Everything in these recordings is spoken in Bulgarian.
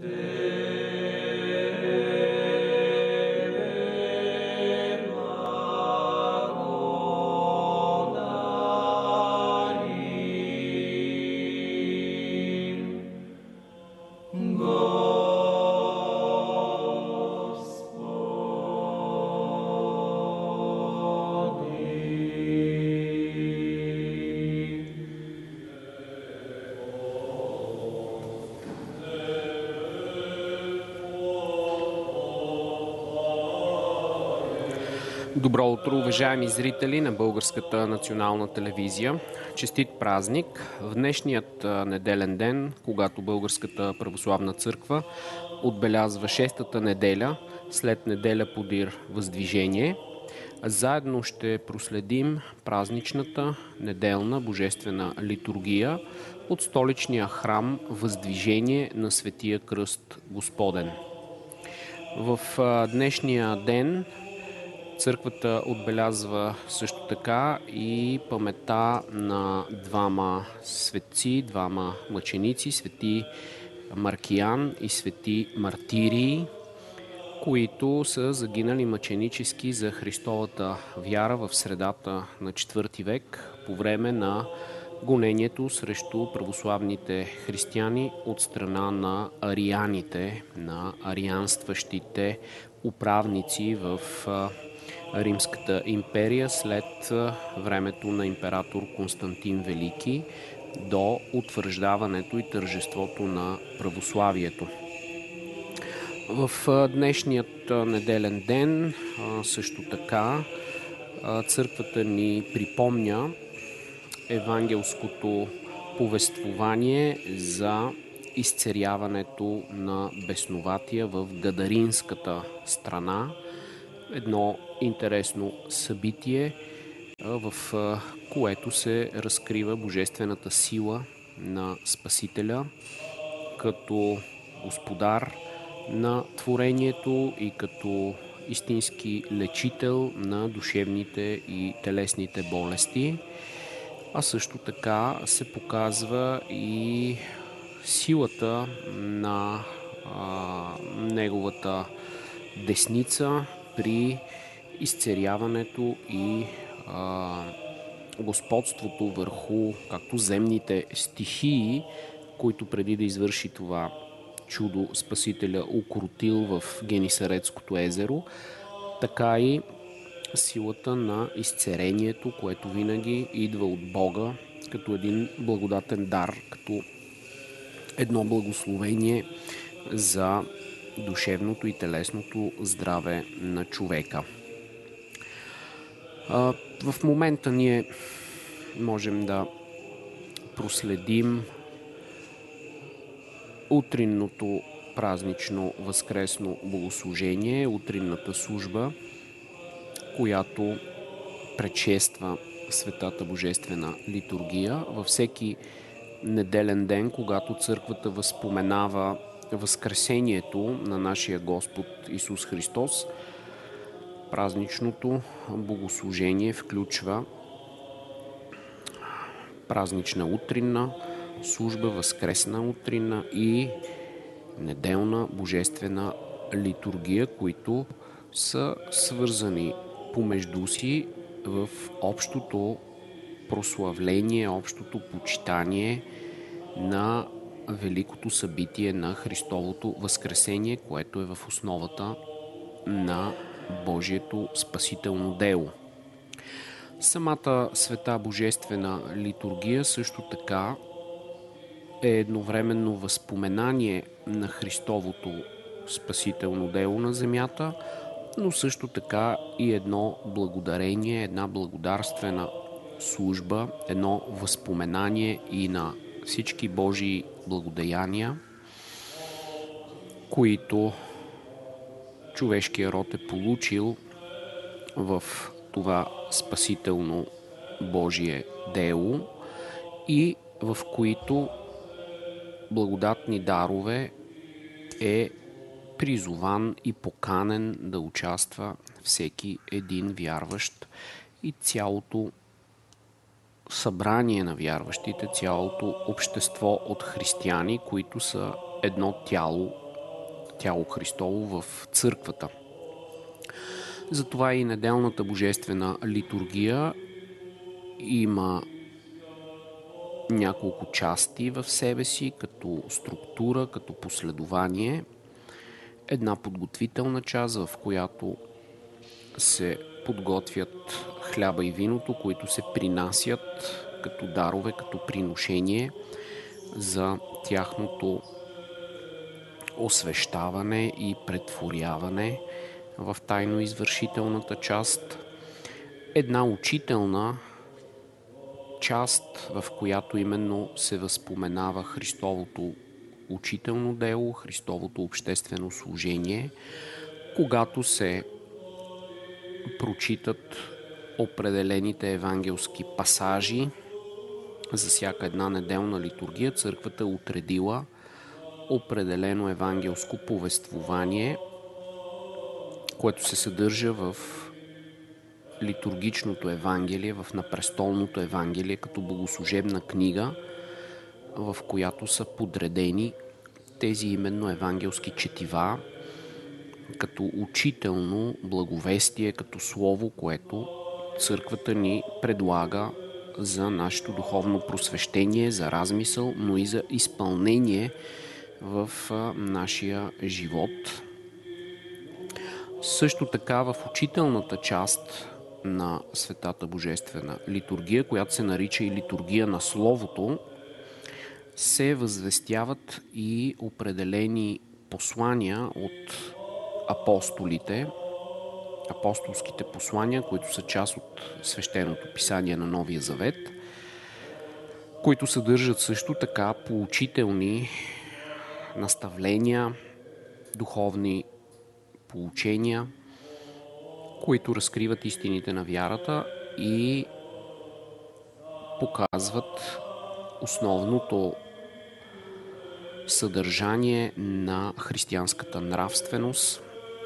Deus. Добро утро, уважаеми зрители на Българската национална телевизия. Честит празник! В днешният неделен ден, когато Българската православна църква отбелязва шестата неделя след неделя подир Въздвижение, заедно ще проследим празничната неделна божествена литургия от столичния храм Въздвижение на Светия Кръст Господен. В днешния ден Църквата отбелязва също така и памета на двама светци, двама мъченици, свети Маркиян и свети Мартирии, които са загинали мъченически за Христовата вяра в средата на IV век по време на гонението срещу православните християни от страна на арианите, на арианстващите управници в Римската империя след времето на император Константин Велики до утвърждаването и тържеството на православието. В днешният неделен ден също така църквата ни припомня евангелското повествование за изцеряването на бесноватия в Гадаринската страна. Едно интересно събитие, в което се разкрива божествената сила на Спасителя като господар на творението и като истински лечител на душевните и телесните болести. А също така се показва и силата на а, неговата десница при изцеряването и а, господството върху както земните стихии, които преди да извърши това чудо Спасителя укротил в Генисарецкото езеро, така и силата на изцерението, което винаги идва от Бога като един благодатен дар, като едно благословение за душевното и телесното здраве на човека. В момента ние можем да проследим утринното празнично възкресно богослужение, утринната служба, която предшества Светата Божествена литургия. Във всеки неделен ден, когато църквата възпоменава Възкресението на нашия Господ Исус Христос, празничното богослужение включва празнична утринна служба, възкресна утринна и неделна божествена литургия, които са свързани помежду си в общото прославление, общото почитание на великото събитие на Христовото възкресение, което е в основата на Божието спасително дело. Самата света божествена литургия също така е едновременно възпоменание на Христовото спасително дело на земята, но също така и едно благодарение, една благодарствена служба, едно възпоменание и на всички Божии благодеяния, които човешкия род е получил в това спасително Божие дело и в които благодатни дарове е призован и поканен да участва всеки един вярващ и цялото събрание на вярващите, цялото общество от християни, които са едно тяло тяло Христово в църквата. Затова и неделната божествена литургия има няколко части в себе си, като структура, като последование. Една подготвителна част, в която се подготвят хляба и виното, които се принасят като дарове, като приношение за тяхното освещаване и претворяване в тайно извършителната част. Една учителна част, в която именно се възпоменава Христовото учително дело, Христовото обществено служение, когато се прочитат определените евангелски пасажи за всяка една неделна литургия, църквата е отредила определено евангелско повествование, което се съдържа в литургичното Евангелие, в напрестолното Евангелие, като богослужебна книга, в която са подредени тези именно евангелски четива, като учително благовестие, като слово, което църквата ни предлага за нашето духовно просвещение, за размисъл, но и за изпълнение в нашия живот. Също така в учителната част на Светата Божествена литургия, която се нарича и литургия на Словото, се възвестяват и определени послания от апостолите, апостолските послания, които са част от свещеното писание на Новия Завет, които съдържат също така поучителни наставления, духовни получения, които разкриват истините на вярата и показват основното съдържание на християнската нравственост,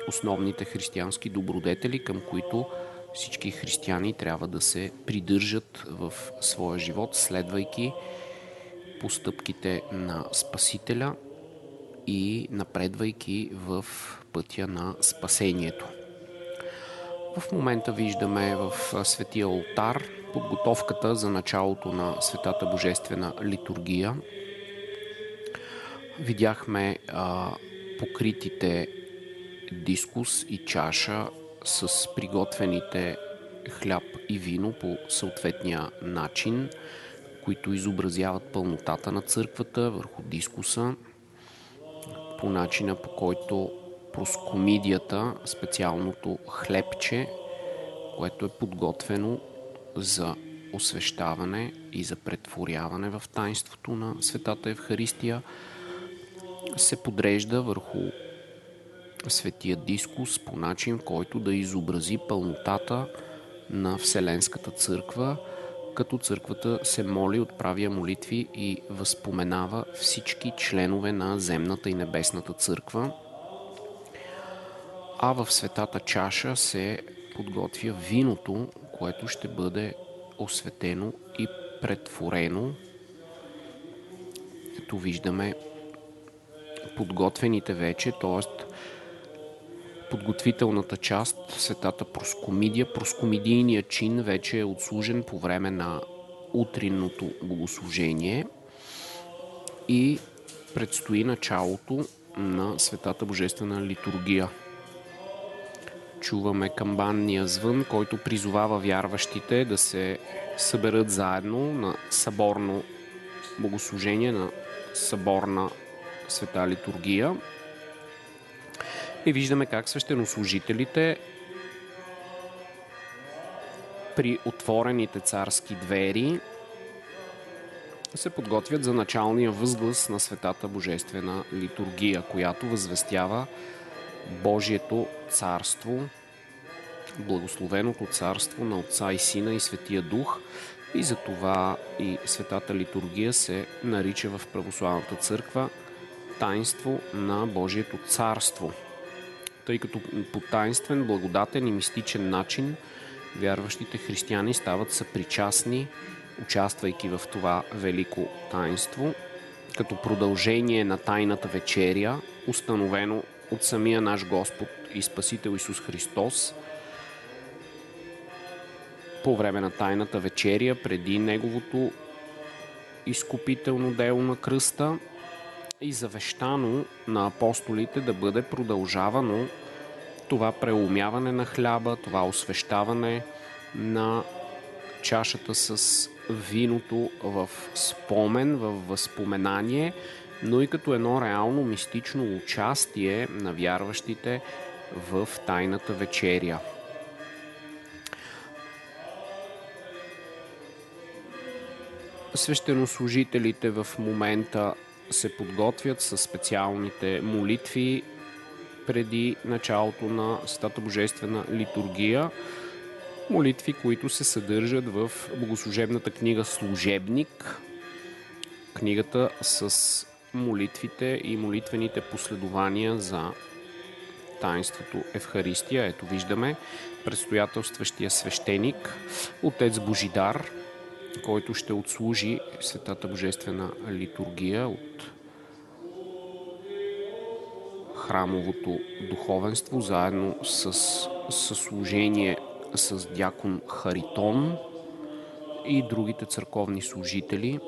основните християнски добродетели, към които всички християни трябва да се придържат в своя живот, следвайки постъпките на Спасителя и напредвайки в пътя на спасението. В момента виждаме в Светия Алтар подготовката за началото на Светата Божествена литургия. Видяхме а, покритите дискус и чаша с приготвените хляб и вино по съответния начин, които изобразяват пълнотата на църквата върху дискуса, по начина по който проскомидията, специалното хлебче, което е подготвено за освещаване и за претворяване в тайнството на Светата Евхаристия, се подрежда върху светия дискус по начин, който да изобрази пълнотата на Вселенската църква, като църквата се моли, отправя молитви и възпоменава всички членове на земната и небесната църква. А в светата чаша се подготвя виното, което ще бъде осветено и претворено. Ето виждаме подготвените вече, т.е подготвителната част, светата проскомидия. Проскомидийният чин вече е отслужен по време на утринното богослужение и предстои началото на Светата Божествена литургия. Чуваме камбанния звън, който призовава вярващите да се съберат заедно на съборно богослужение, на съборна света литургия. И виждаме как свещенослужителите при отворените царски двери се подготвят за началния възглас на Светата Божествена литургия, която възвестява Божието царство, благословеното царство на Отца и Сина и Светия Дух. И за това и Светата литургия се нарича в Православната църква таинство на Божието царство – тъй като по таинствен, благодатен и мистичен начин вярващите християни стават съпричастни, участвайки в това велико таинство, като продължение на тайната вечеря, установено от самия наш Господ и Спасител Исус Христос по време на Тайната вечеря, преди Неговото изкупително дело на кръста и завещано на апостолите да бъде продължавано това преумяване на хляба, това освещаване на чашата с виното в спомен, в възпоменание, но и като едно реално мистично участие на вярващите в тайната вечеря. Свещенослужителите в момента се подготвят с специалните молитви преди началото на Святата Божествена литургия. Молитви, които се съдържат в богослужебната книга Служебник, книгата с молитвите и молитвените последования за таинството Евхаристия. Ето виждаме предстоятелстващия свещеник, отец Божидар, който ще отслужи Светата Божествена литургия от храмовото духовенство, заедно с съслужение с дякон Харитон и другите църковни служители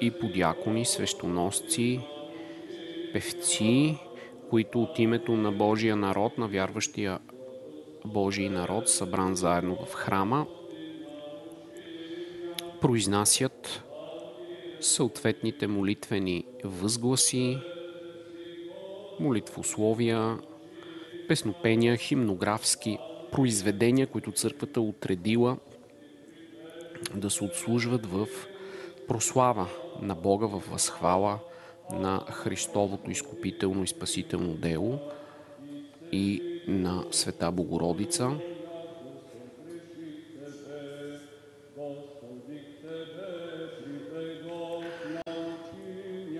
и подякони, свещоносци, певци, които от името на Божия народ, на вярващия Божий народ, събран заедно в храма, произнасят съответните молитвени възгласи, молитвословия, песнопения, химнографски произведения, които църквата отредила да се отслужват в прослава на Бога, в възхвала на Христовото изкупително и спасително дело и на Света Богородица.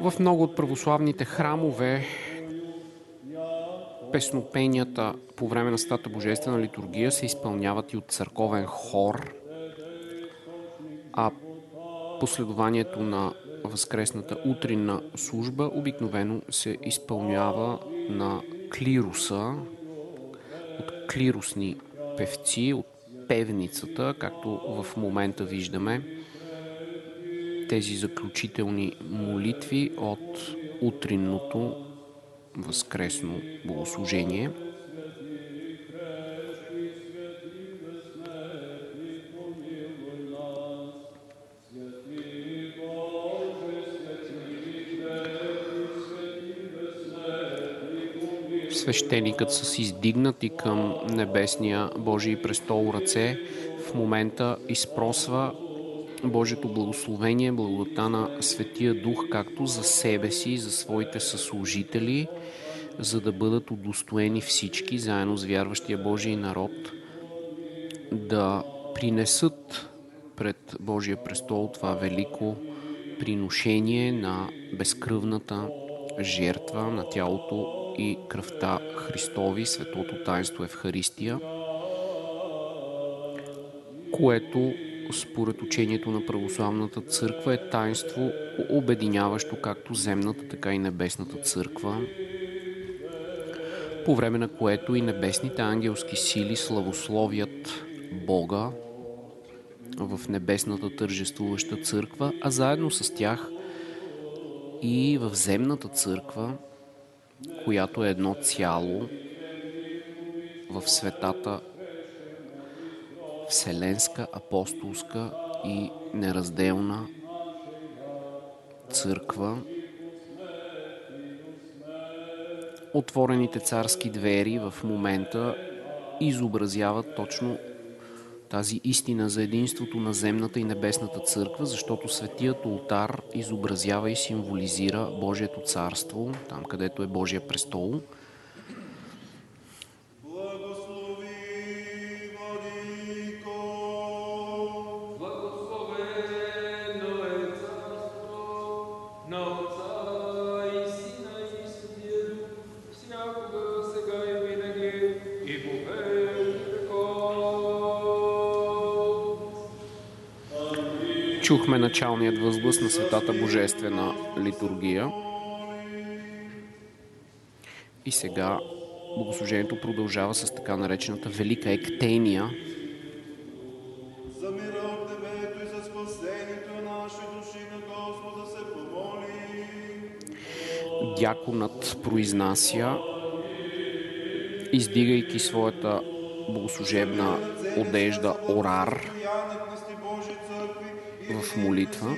В много от православните храмове песнопенията по време на Стата Божествена литургия се изпълняват и от църковен хор, а последованието на възкресната утринна служба обикновено се изпълнява на клируса, от клирусни певци, от певницата, както в момента виждаме тези заключителни молитви от утринното възкресно богослужение. Свещеникът с издигнати към небесния Божий престол ръце в момента изпросва Божието благословение, благодата на Светия Дух, както за себе си и за своите съслужители, за да бъдат удостоени всички, заедно с вярващия Божий народ, да принесат пред Божия престол това велико приношение на безкръвната жертва на тялото и кръвта Христови, светото таинство Евхаристия, което според учението на православната църква е таинство обединяващо както земната, така и небесната църква, по време на което и небесните ангелски сили славословят Бога в небесната тържествуваща църква, а заедно с тях и в земната църква, която е едно цяло в светата Вселенска, апостолска и неразделна църква, отворените царски двери в момента изобразяват точно тази истина за единството на земната и небесната църква, защото светият ултар изобразява и символизира Божието царство, там където е Божия престол – Чухме началният възглас на Светата Божествена литургия. И сега богослужението продължава с така наречената Велика Ектения. За мира от небето и за спасението на наши души на Господа се помоли. Дяконът произнася, издигайки своята богослужебна одежда орар в молитва.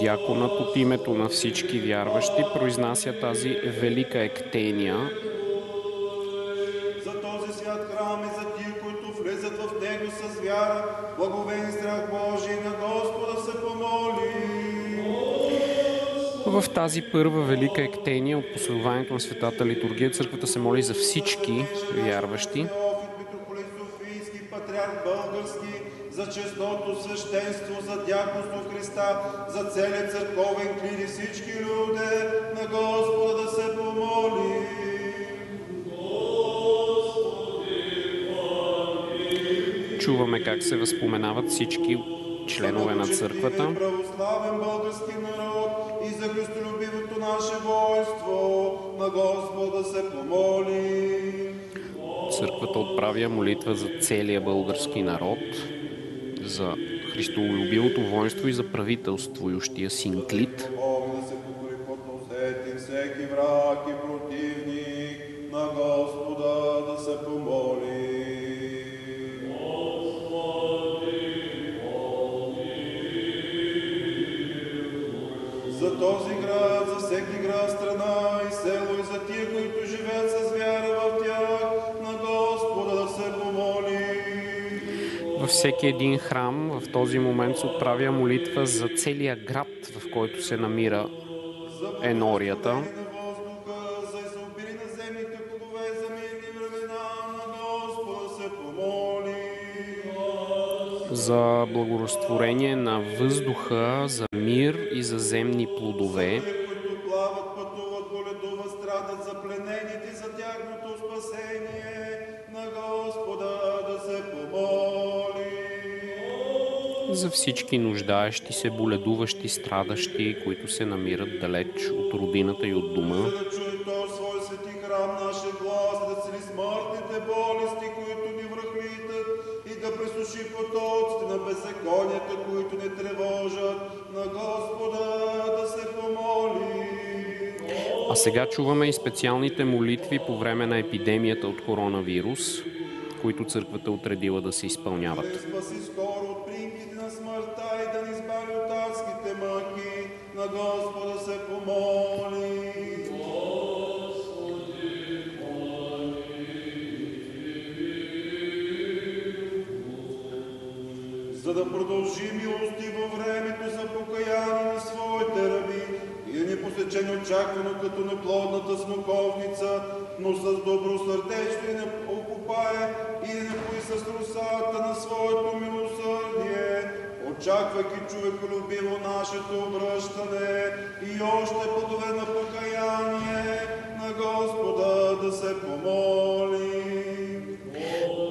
Дяконът от името на всички вярващи произнася тази велика ектения, За този свят храм и за тия, които влизат в него с вяра, благовен страх Божий на Господа се помоли. В тази първа велика ектения от последованието на Светата литургия църквата се моли за всички вярващи, Теофит, митрополит Софийски, патриарх български, за честното свещенство, за дяконство Христа, за целият църковен клир и всички люди на Господа да се помоли. чуваме как се възпоменават всички членове на църквата. Православен български народ и за христолюбивото наше воинство на Господа се помоли. Църквата отправя молитва за целия български народ, за христолюбивото воинство и за правителствующия синклит. Всеки и противник на. За този град, за всеки град, страна и село всеки един храм в този момент се отправя молитва за целия град, в който се намира енорията. за благорастворение на въздуха, за мир и за земни плодове, всички нуждаещи се, боледуващи, страдащи, които се намират далеч от родината и от дома, да се помоли. А сега чуваме и специалните молитви по време на епидемията от коронавирус, които църквата отредила да се изпълняват. Спаси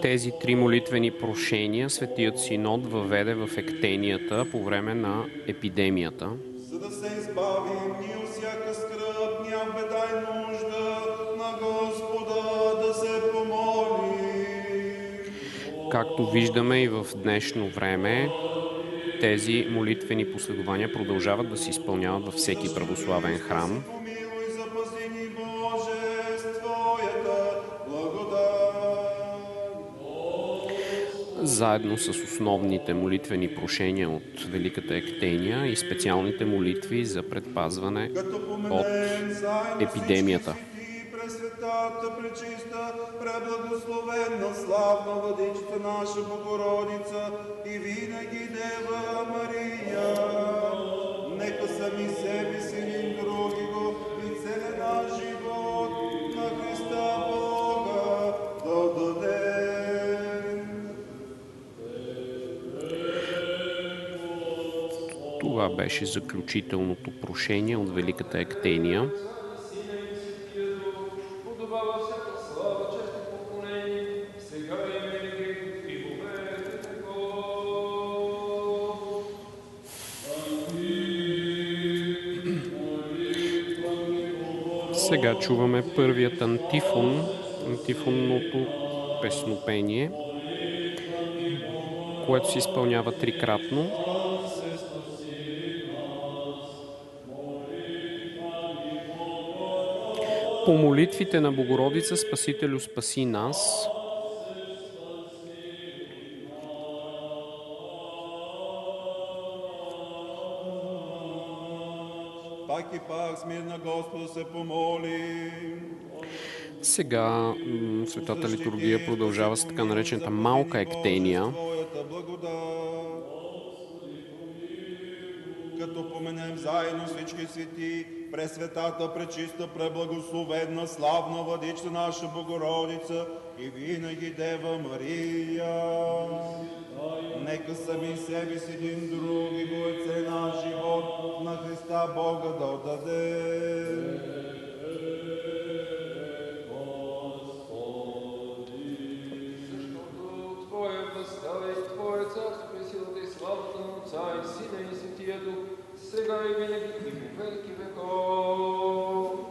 Тези три молитвени прошения Светият Синод въведе в ектенията по време на епидемията. за да се избавим ние от всяка скръп, ням беда и нужда, на Господа да се помоли. Както виждаме и в днешно време, тези молитвени последования продължават да се изпълняват във всеки православен храм. Заедно с основните молитвени прошения от Великата Ектения и специалните молитви за предпазване от епидемията. Пресветата, пречиста, преблагословенна, славна владичица наша Богородица и винаги Дева Мария. Нека сами себе си един други го и целия наш живот Това беше заключителното прошение от Великата Ектения. Сега чуваме първият антифон, антифонното песнопение, което се изпълнява трикратно. По молитвите на Богородица, Спасителю, спаси нас. Пак и пак смир на Господа се помолим. Сега Светата литургия продължава с така наречената малка ектения. Като поменем заедно всички свети, пресветата, пречиста, преблагословенна, славна владична наша Богородица и винаги Дева Мария. Нека сами себе си един друг и Бойце на живот на Христа Бога да отдаде. Защото Твоя властта и Твое царство и силата и славата на Отца и Сина и Светия Дух, сега и винаги и веки веков.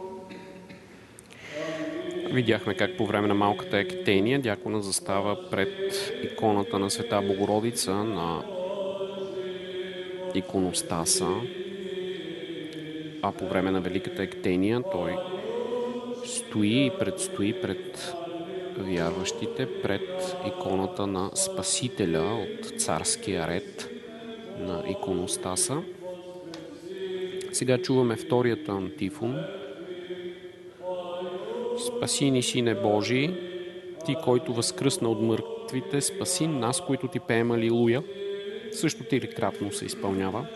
Видяхме как по време на малката ектения дякона застава пред иконата на Света Богородица на иконостаса, а по време на Великата ектения той стои и предстои пред вярващите пред иконата на Спасителя от царския ред на иконостаса. Сега чуваме вторият антифон, Спаси ни, Сине Божий, Ти, който възкръсна от мъртвите, спаси нас, които Ти пеем Алилуя. Също трикратно се изпълнява.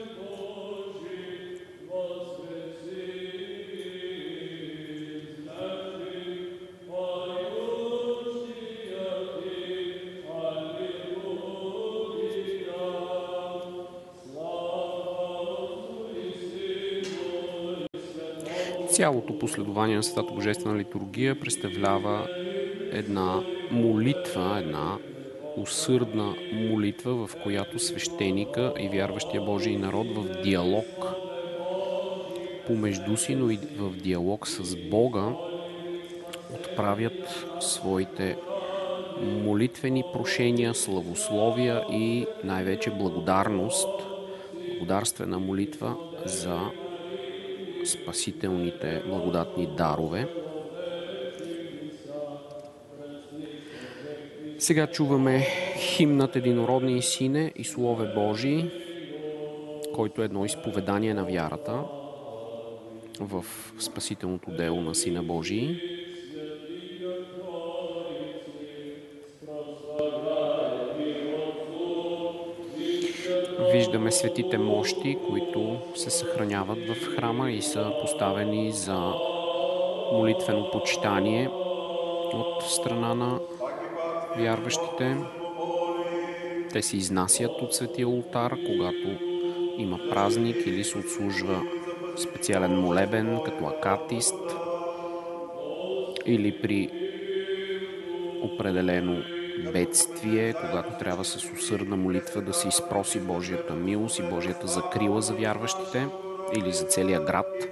Цялото последование на Светата Божествена литургия представлява една молитва, една усърдна молитва, в която свещеника и вярващия Божий народ в диалог помежду си, но и в диалог с Бога отправят своите молитвени прошения, славословия и най-вече благодарност, благодарствена молитва за спасителните благодатни дарове. Сега чуваме химнат Единородни сине и Слове Божий, който е едно изповедание на вярата в спасителното дело на Сина Божий. Светите мощи, които се съхраняват в храма и са поставени за молитвено почитание от страна на вярващите. Те се изнасят от светия ултар, когато има празник или се отслужва специален молебен, като акатист, или при определено бедствие, когато трябва с усърдна молитва да се изпроси Божията милост и Божията закрила за вярващите или за целия град.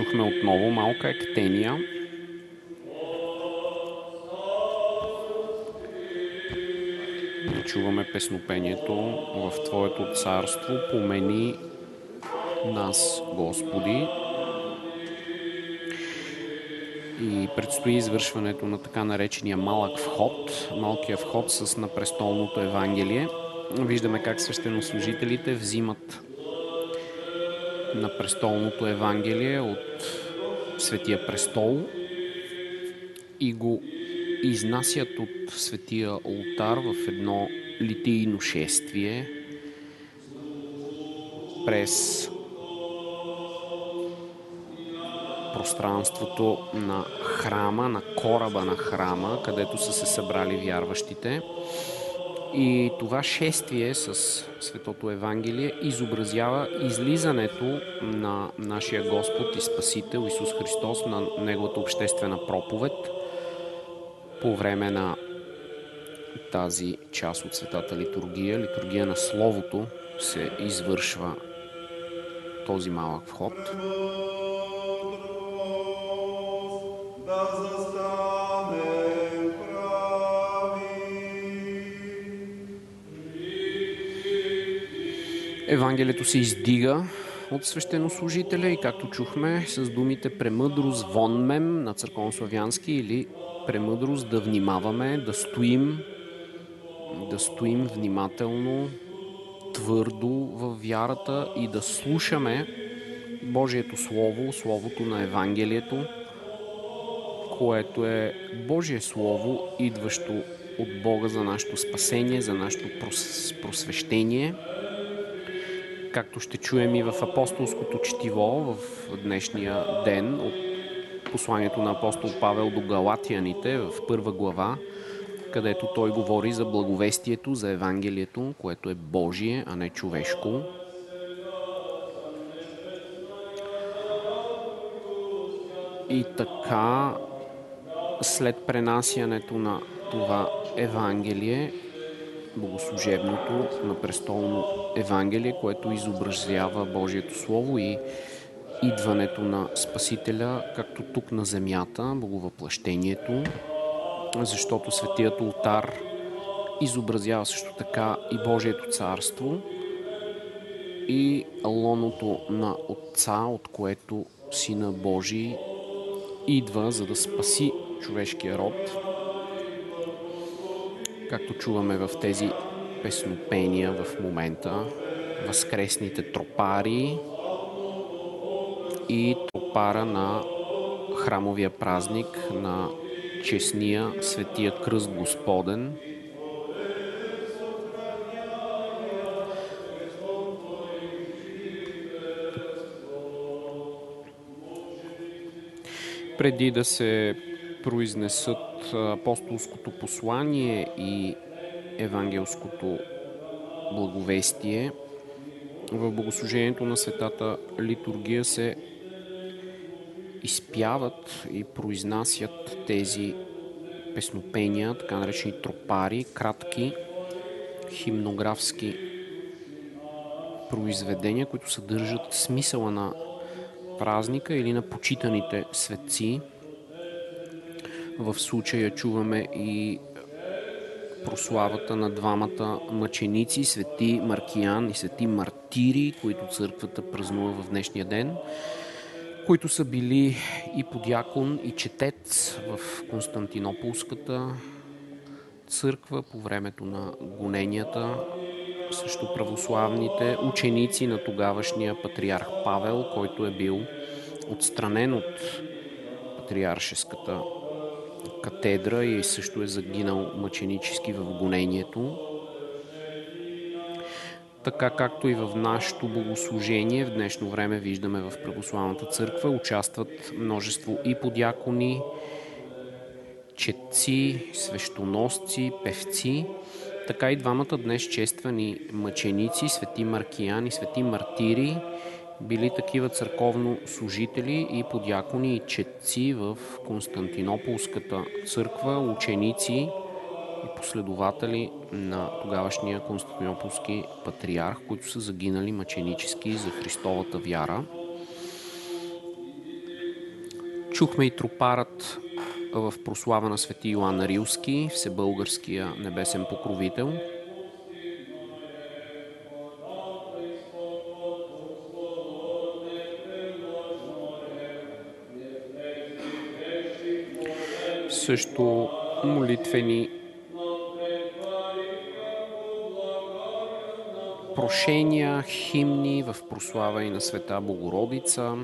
Чухме отново малка ектения. Чуваме песнопението в Твоето царство. Помени нас, Господи. И предстои извършването на така наречения малък вход, малкия вход с на престолното Евангелие. Виждаме как свещенослужителите взимат на престолното Евангелие от Светия престол и го изнасят от Светия ултар в едно литийно шествие през пространството на храма, на кораба на храма, където са се събрали вярващите. И това шествие с Светото Евангелие изобразява излизането на нашия Господ и Спасител Исус Христос на Неговата обществена проповед по време на тази част от Светата литургия, литургия на Словото, се извършва този малък вход. Евангелието се издига от свещенослужителя и както чухме с думите премъдрост вон мем на църковнославянски или премъдрост да внимаваме, да стоим, да стоим внимателно, твърдо в вярата и да слушаме Божието Слово, Словото на Евангелието, което е Божие Слово, идващо от Бога за нашето спасение, за нашето прос- просвещение. Както ще чуем и в апостолското четиво в днешния ден от посланието на апостол Павел до Галатияните в първа глава, където той говори за благовестието, за Евангелието, което е Божие, а не човешко. И така, след пренасянето на това Евангелие, богослужебното на престолно Евангелие, което изобразява Божието Слово и идването на Спасителя, както тук на земята, боговъплъщението, защото Светият Ултар изобразява също така и Божието царство и лоното на Отца, от което Сина Божий идва, за да спаси човешкия род. Както чуваме в тези песнопения в момента, възкресните тропари и тропара на храмовия празник на честния Светия Кръст Господен. Преди да се произнесат апостолското послание и евангелското благовестие, в богослужението на светата литургия се изпяват и произнасят тези песнопения, така наречени тропари, кратки химнографски произведения, които съдържат смисъла на празника или на почитаните светци. В случая чуваме и прославата на двамата мъченици, свети Маркиян и свети Мартири, които църквата празнува в днешния ден, които са били и подякон, и четец в Константинополската църква по времето на гоненията срещу православните ученици на тогавашния патриарх Павел, който е бил отстранен от патриаршеската катедра и също е загинал мъченически в гонението. Така както и в нашето богослужение в днешно време виждаме в Православната църква, участват множество и подякони, четци, свещоносци, певци, така и двамата днес чествани мъченици, свети Маркиян и свети Мартири, били такива църковно служители и подякони и четци в Константинополската църква, ученици и последователи на тогавашния константинополски патриарх, които са загинали мъченически за Христовата вяра. Чухме и тропарът в прослава на свети Йоанн Рилски, всебългарския небесен покровител. Също молитвени прошения, химни в прослава и на света Богородица,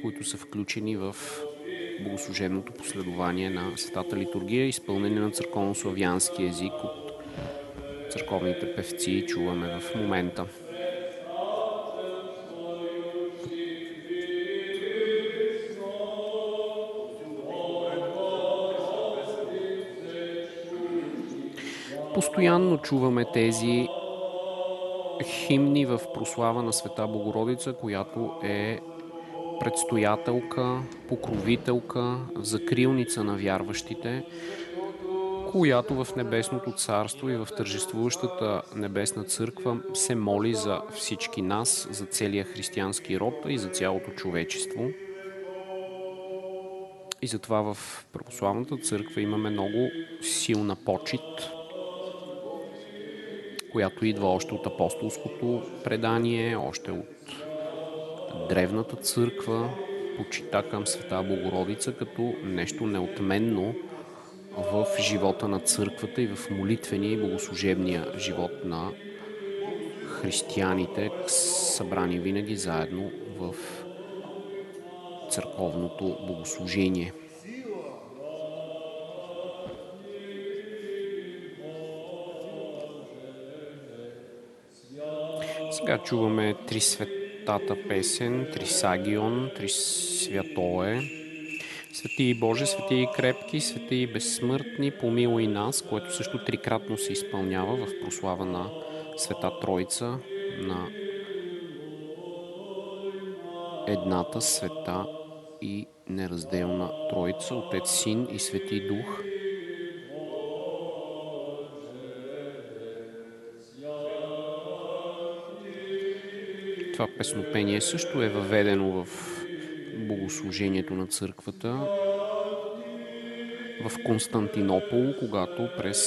които са включени в богослужебното последование на Светата литургия, изпълнени на църковно-славянски език от църковните певци, чуваме в момента. Постоянно чуваме тези химни в прослава на Света Богородица, която е предстоятелка, покровителка, закрилница на вярващите, която в Небесното царство и в тържествуващата Небесна църква се моли за всички нас, за целия християнски род и за цялото човечество. И затова в православната църква имаме много силна почет, която идва още от апостолското предание, още от древната църква, почита към Света Богородица като нещо неотменно в живота на църквата и в молитвения и богослужебния живот на християните, събрани винаги заедно в църковното богослужение. Сега чуваме три светата песен, три сагион, три святое. Свети и Боже, свети и крепки, свети и безсмъртни, помилуй нас, което също трикратно се изпълнява в прослава на Света Тройца, на едната света и неразделна Троица, Отец, Син и Свети Дух. Това песнопение също е въведено в богослужението на църквата в Константинопол, когато през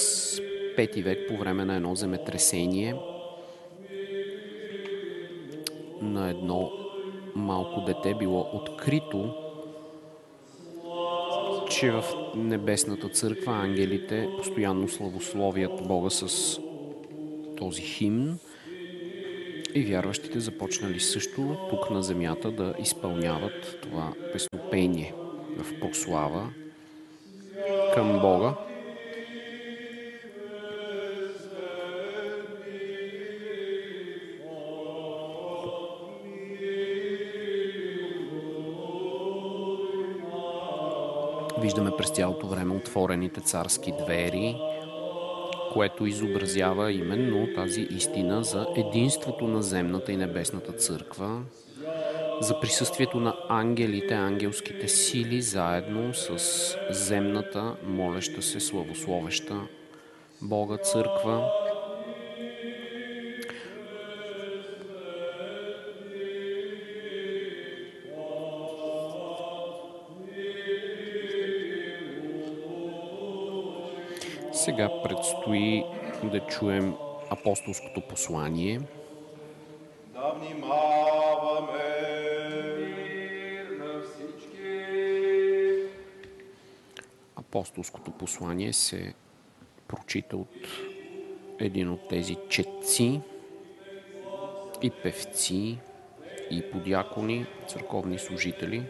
5 век по време на едно земетресение на едно малко дете било открито, че в Небесната църква ангелите постоянно славословят Бога с този химн и вярващите започнали също тук на земята да изпълняват това песнопение в прослава към Бога. Виждаме през цялото време отворените царски двери, което изобразява именно тази истина за единството на земната и небесната църква, за присъствието на ангелите, ангелските сили, заедно с земната, молеща се, славословеща Бога църква. Сега предстои да чуем апостолското послание. Да внимаваме. Мир на всички. Апостолското послание се прочита от един от тези четци и певци и подякони, църковни служители.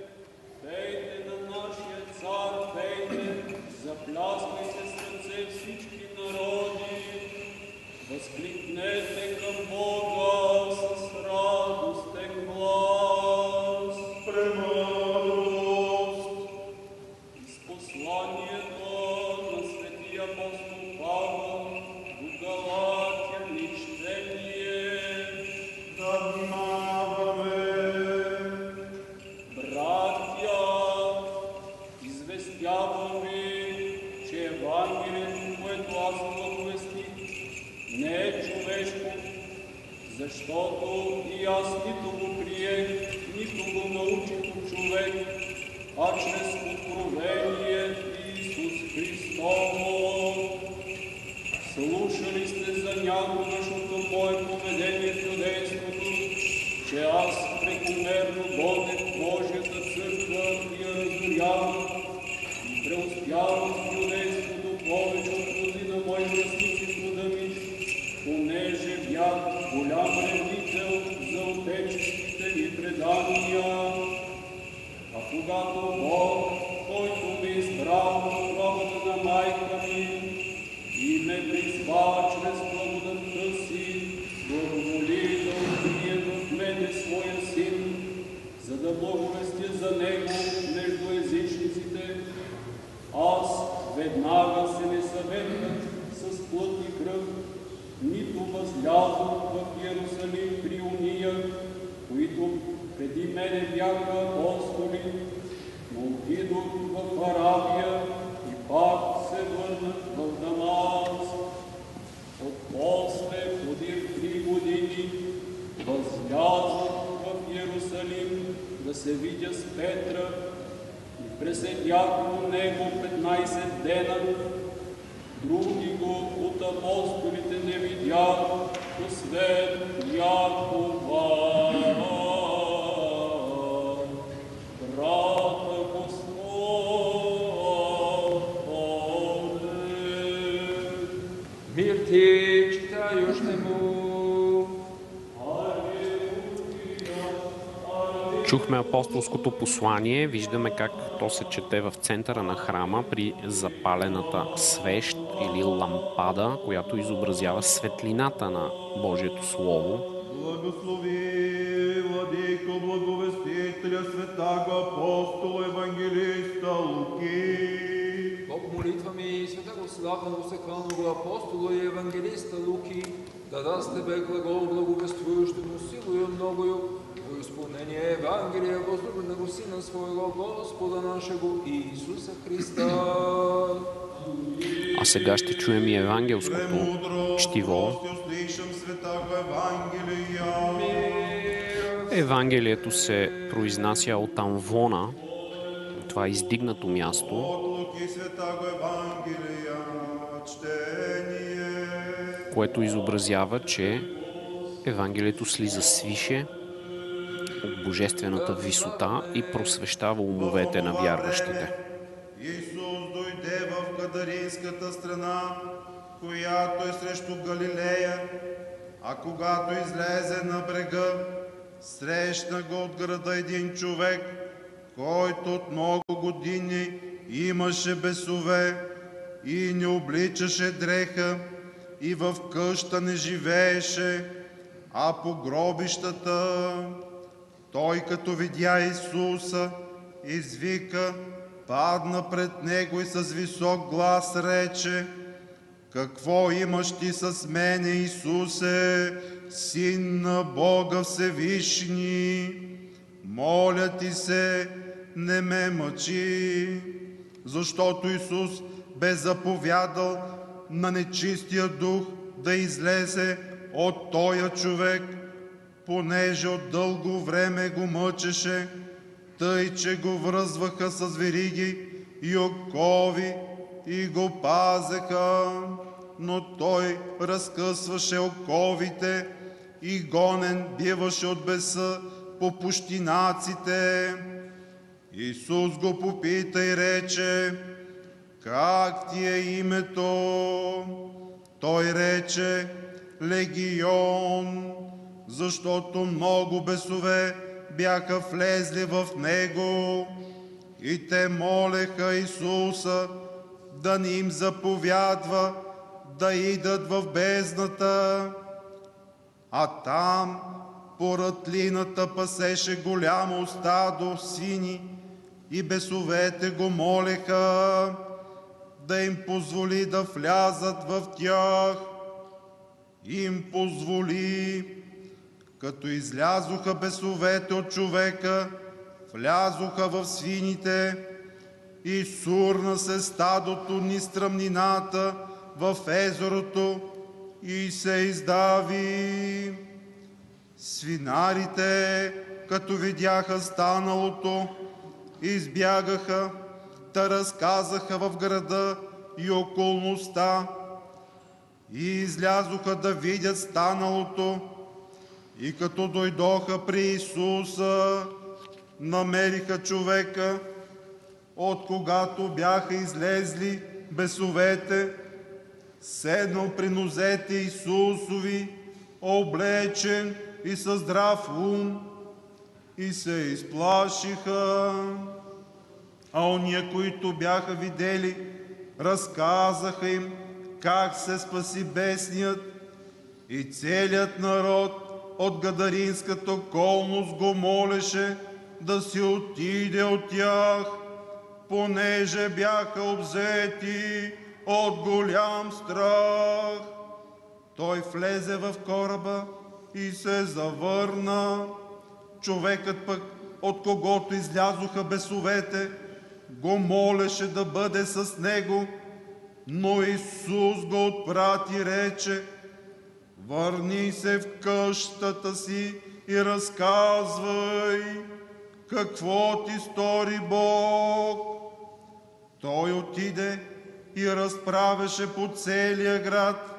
Чухме апостолското послание, виждаме как то се чете в центъра на храма при запалената свещ или лампада, която изобразява светлината на Божието Слово. Благослови, владико, благовестителя, святаго апостола, евангелиста Луки. Бог молитвами и святого славного сакралного апостола и евангелиста Луки, да даст тебе глагол благовествующему силою многою, во исполнение Евангелия возлюбленого Сина Своего Господа нашего Иисуса Христа. А сега ще чуем и евангелското. Мир Евангелието се произнася от Амвона, това е издигнато място, От Луки святаго Евангелия, чтение. Което изобразява, че Евангелието слиза свише от божествената висота и просвещава умовете на вярващите. Исус дойде в Кадаринската страна, която е срещу Галилея, а когато излезе на брега, срещна го от града един човек, който от много години имаше бесове и не обличаше дреха и в къща не живееше, а по гробищата. Той като видя Исуса, извика, падна пред него и с висок глас рече, какво имаш ти с мене, Исусе, Син на Бога Всевишни? Моля ти се, не ме мъчи, защото Исус бе заповядал на нечистия дух да излезе от тоя човек, понеже от дълго време го мъчеше, тъй, че го връзваха с вериги и окови и го пазеха, но той разкъсваше оковите и гонен биваше от беса по пущинаците. Исус го попита и рече, как ти е името? Той рече, Легион, защото много бесове бяха влезли в него и те молеха Исуса да ни им заповядва да идат в бездната. А там по рътлината пасеше голямо стадо сини и бесовете го молеха да им позволи да влязат в тях. Им позволи, като излязоха бесовете от човека, влязоха в свините и сурна се стадото ни стръмнината в езерото и се издави. Свинарите, като видяха станалото, избягаха, та разказаха в града и околността и излязоха да видят станалото и като дойдоха при Исуса, намериха човека, от когато бяха излезли бесовете, седнал при нозете Исусови, облечен и със здрав ум, и се изплашиха. А ония, които бяха видели, разказаха им как се спаси бесният и целият народ от Гадаринската околност го молеше да си отиде от тях, понеже бяха обзети от голям страх. Той влезе в кораба и се завърна. Човекът пък, от когото излязоха бесовете, го молеше да бъде с него, но Исус го отпрати и рече, върни се в къщата си и разказвай какво ти стори Бог. Той отиде и разправяше по целия град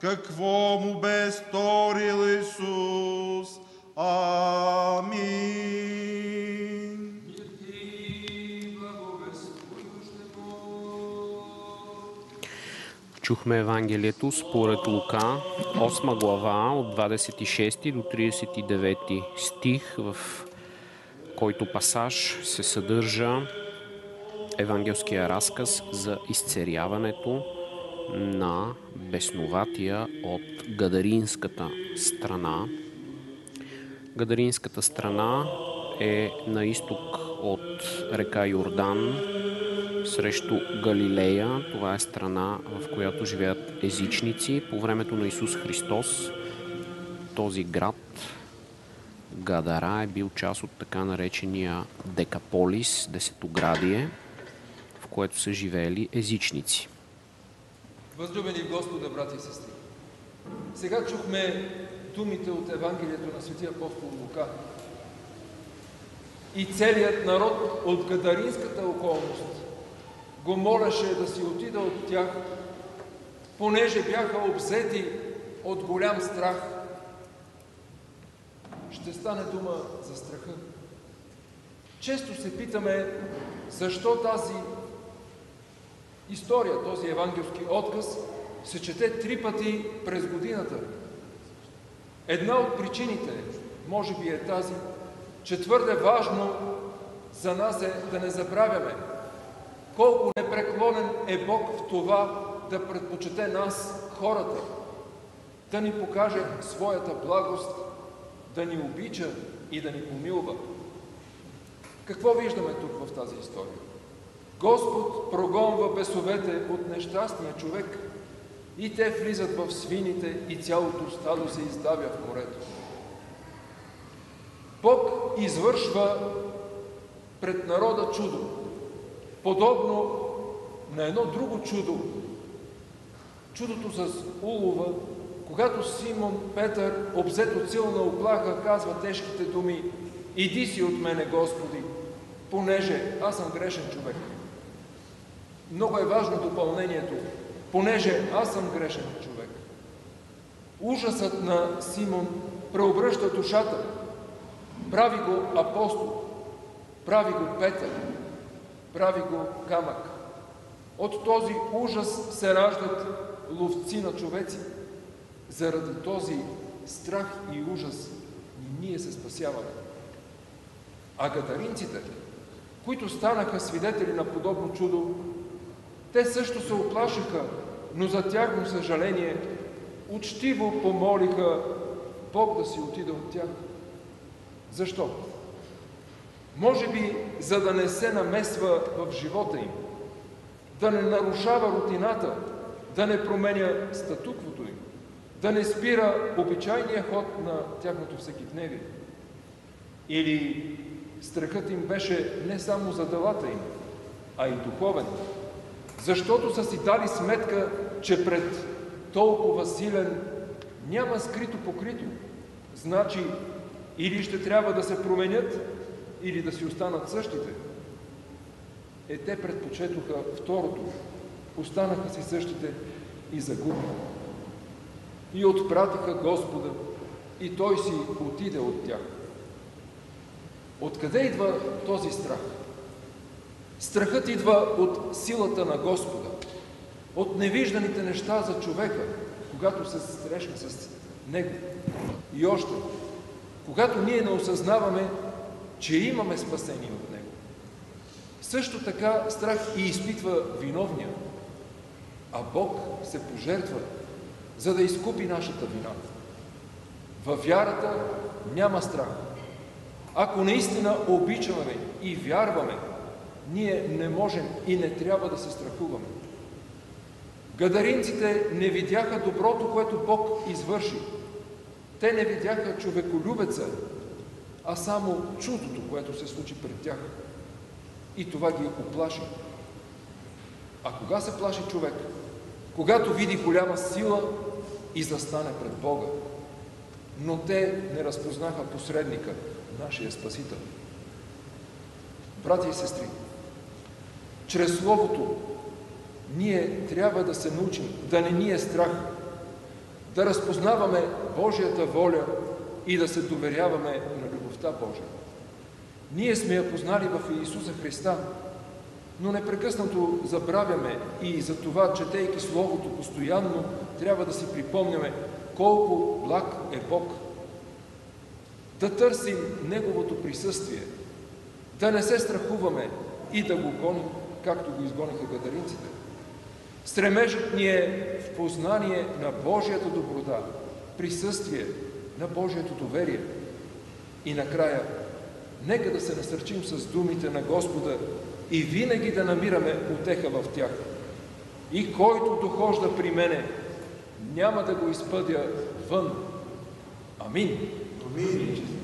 какво му бе сторил Исус. Амин. Чухме Евангелието според Лука, 8 глава от 26 до 39 стих, в който пасаж се съдържа евангелския разказ за изцеряването на бесноватия от Гадаринската страна. Гадаринската страна е на изток от река Йордан, срещу Галилея. Това е страна, в която живеят езичници. По времето на Исус Христос този град, Гадара, е бил част от така наречения Декаполис, Десетоградие, в което са живеели езичници. Възлюбени в Господа, брати и сестри, сега чухме думите от Евангелието на светия апостол Лука. И целият народ от гадаринската околност го молеше да си отида от тях, понеже бяха обзети от голям страх. Ще стане дума за страха. Често се питаме, защо тази история, този евангелски отказ се чете три пъти през годината. Една от причините, може би е тази, че твърде важно за нас е да не забравяме колко непреклонен е Бог в това да предпочете нас, хората, да ни покаже своята благост, да ни обича и да ни помилва. Какво виждаме тук в тази история? Господ прогонва бесовете от нещастния човек и те влизат в свините и цялото стадо се издавя в морето. Бог извършва пред народа чудо, подобно на едно друго чудо. Чудото с улова, когато Симон Петър, обзет от силна оплаха, казва тежките думи «Иди си от мене, Господи, понеже аз съм грешен човек». Много е важно допълнението, понеже аз съм грешен човек. Ужасът на Симон преобръща душата, прави го апостол, прави го Петър, прави го камък. От този ужас се раждат ловци на човеци. Заради този страх и ужас ние се спасяваме. А гадаринците, които станаха свидетели на подобно чудо, те също се оплашиха, но за тяхно съжаление учтиво помолиха Бог да си отида от тях. Защо? Може би, за да не се намесва в живота им, да не нарушава рутината, да не променя статуквото им, да не спира обичайния ход на тяхното всекидневие. Или страхът им беше не само за делата им, а и духовен, защото са си дали сметка, че пред толкова силен няма скрито покрито. Значи, или ще трябва да се променят, или да си останат същите. Е, те предпочетоха второто. Останаха си същите и загубиха. И отпратиха Господа, и Той си отиде от тях. Откъде идва този страх? Страхът идва от силата на Господа, от невижданите неща за човека, когато се срещне с Него. И още, когато ние не осъзнаваме, че имаме спасение от Него. Също така страх и изпитва виновния, а Бог се пожертва, за да изкупи нашата вина. Във вярата няма страх. Ако наистина обичаме и вярваме, ние не можем и не трябва да се страхуваме. Гадаринците не видяха доброто, което Бог извърши. Те не видяха човеколюбеца, а само чудото, което се случи пред тях. И това ги оплаши. А кога се плаши човек? Когато види голяма сила и застане пред Бога. Но те не разпознаха посредника, нашия Спасител. Братя и сестри, чрез Словото ние трябва да се научим да не ни е страх, да разпознаваме Божията воля и да се доверяваме на любовта Божия. Ние сме я познали в Иисуса Христа, но непрекъснато забравяме и за това, четейки Словото постоянно, трябва да си припомняме колко благ е Бог. Да търсим Неговото присъствие, да не се страхуваме и да го гоним, както го изгониха гадаринците. Стремежът ни е в познание на Божията доброта, присъствие на Божието доверие. И накрая, нека да се насърчим с думите на Господа и винаги да намираме утеха в тях. И който дохожда при мене, няма да го изпъдя вън. Амин. Амин.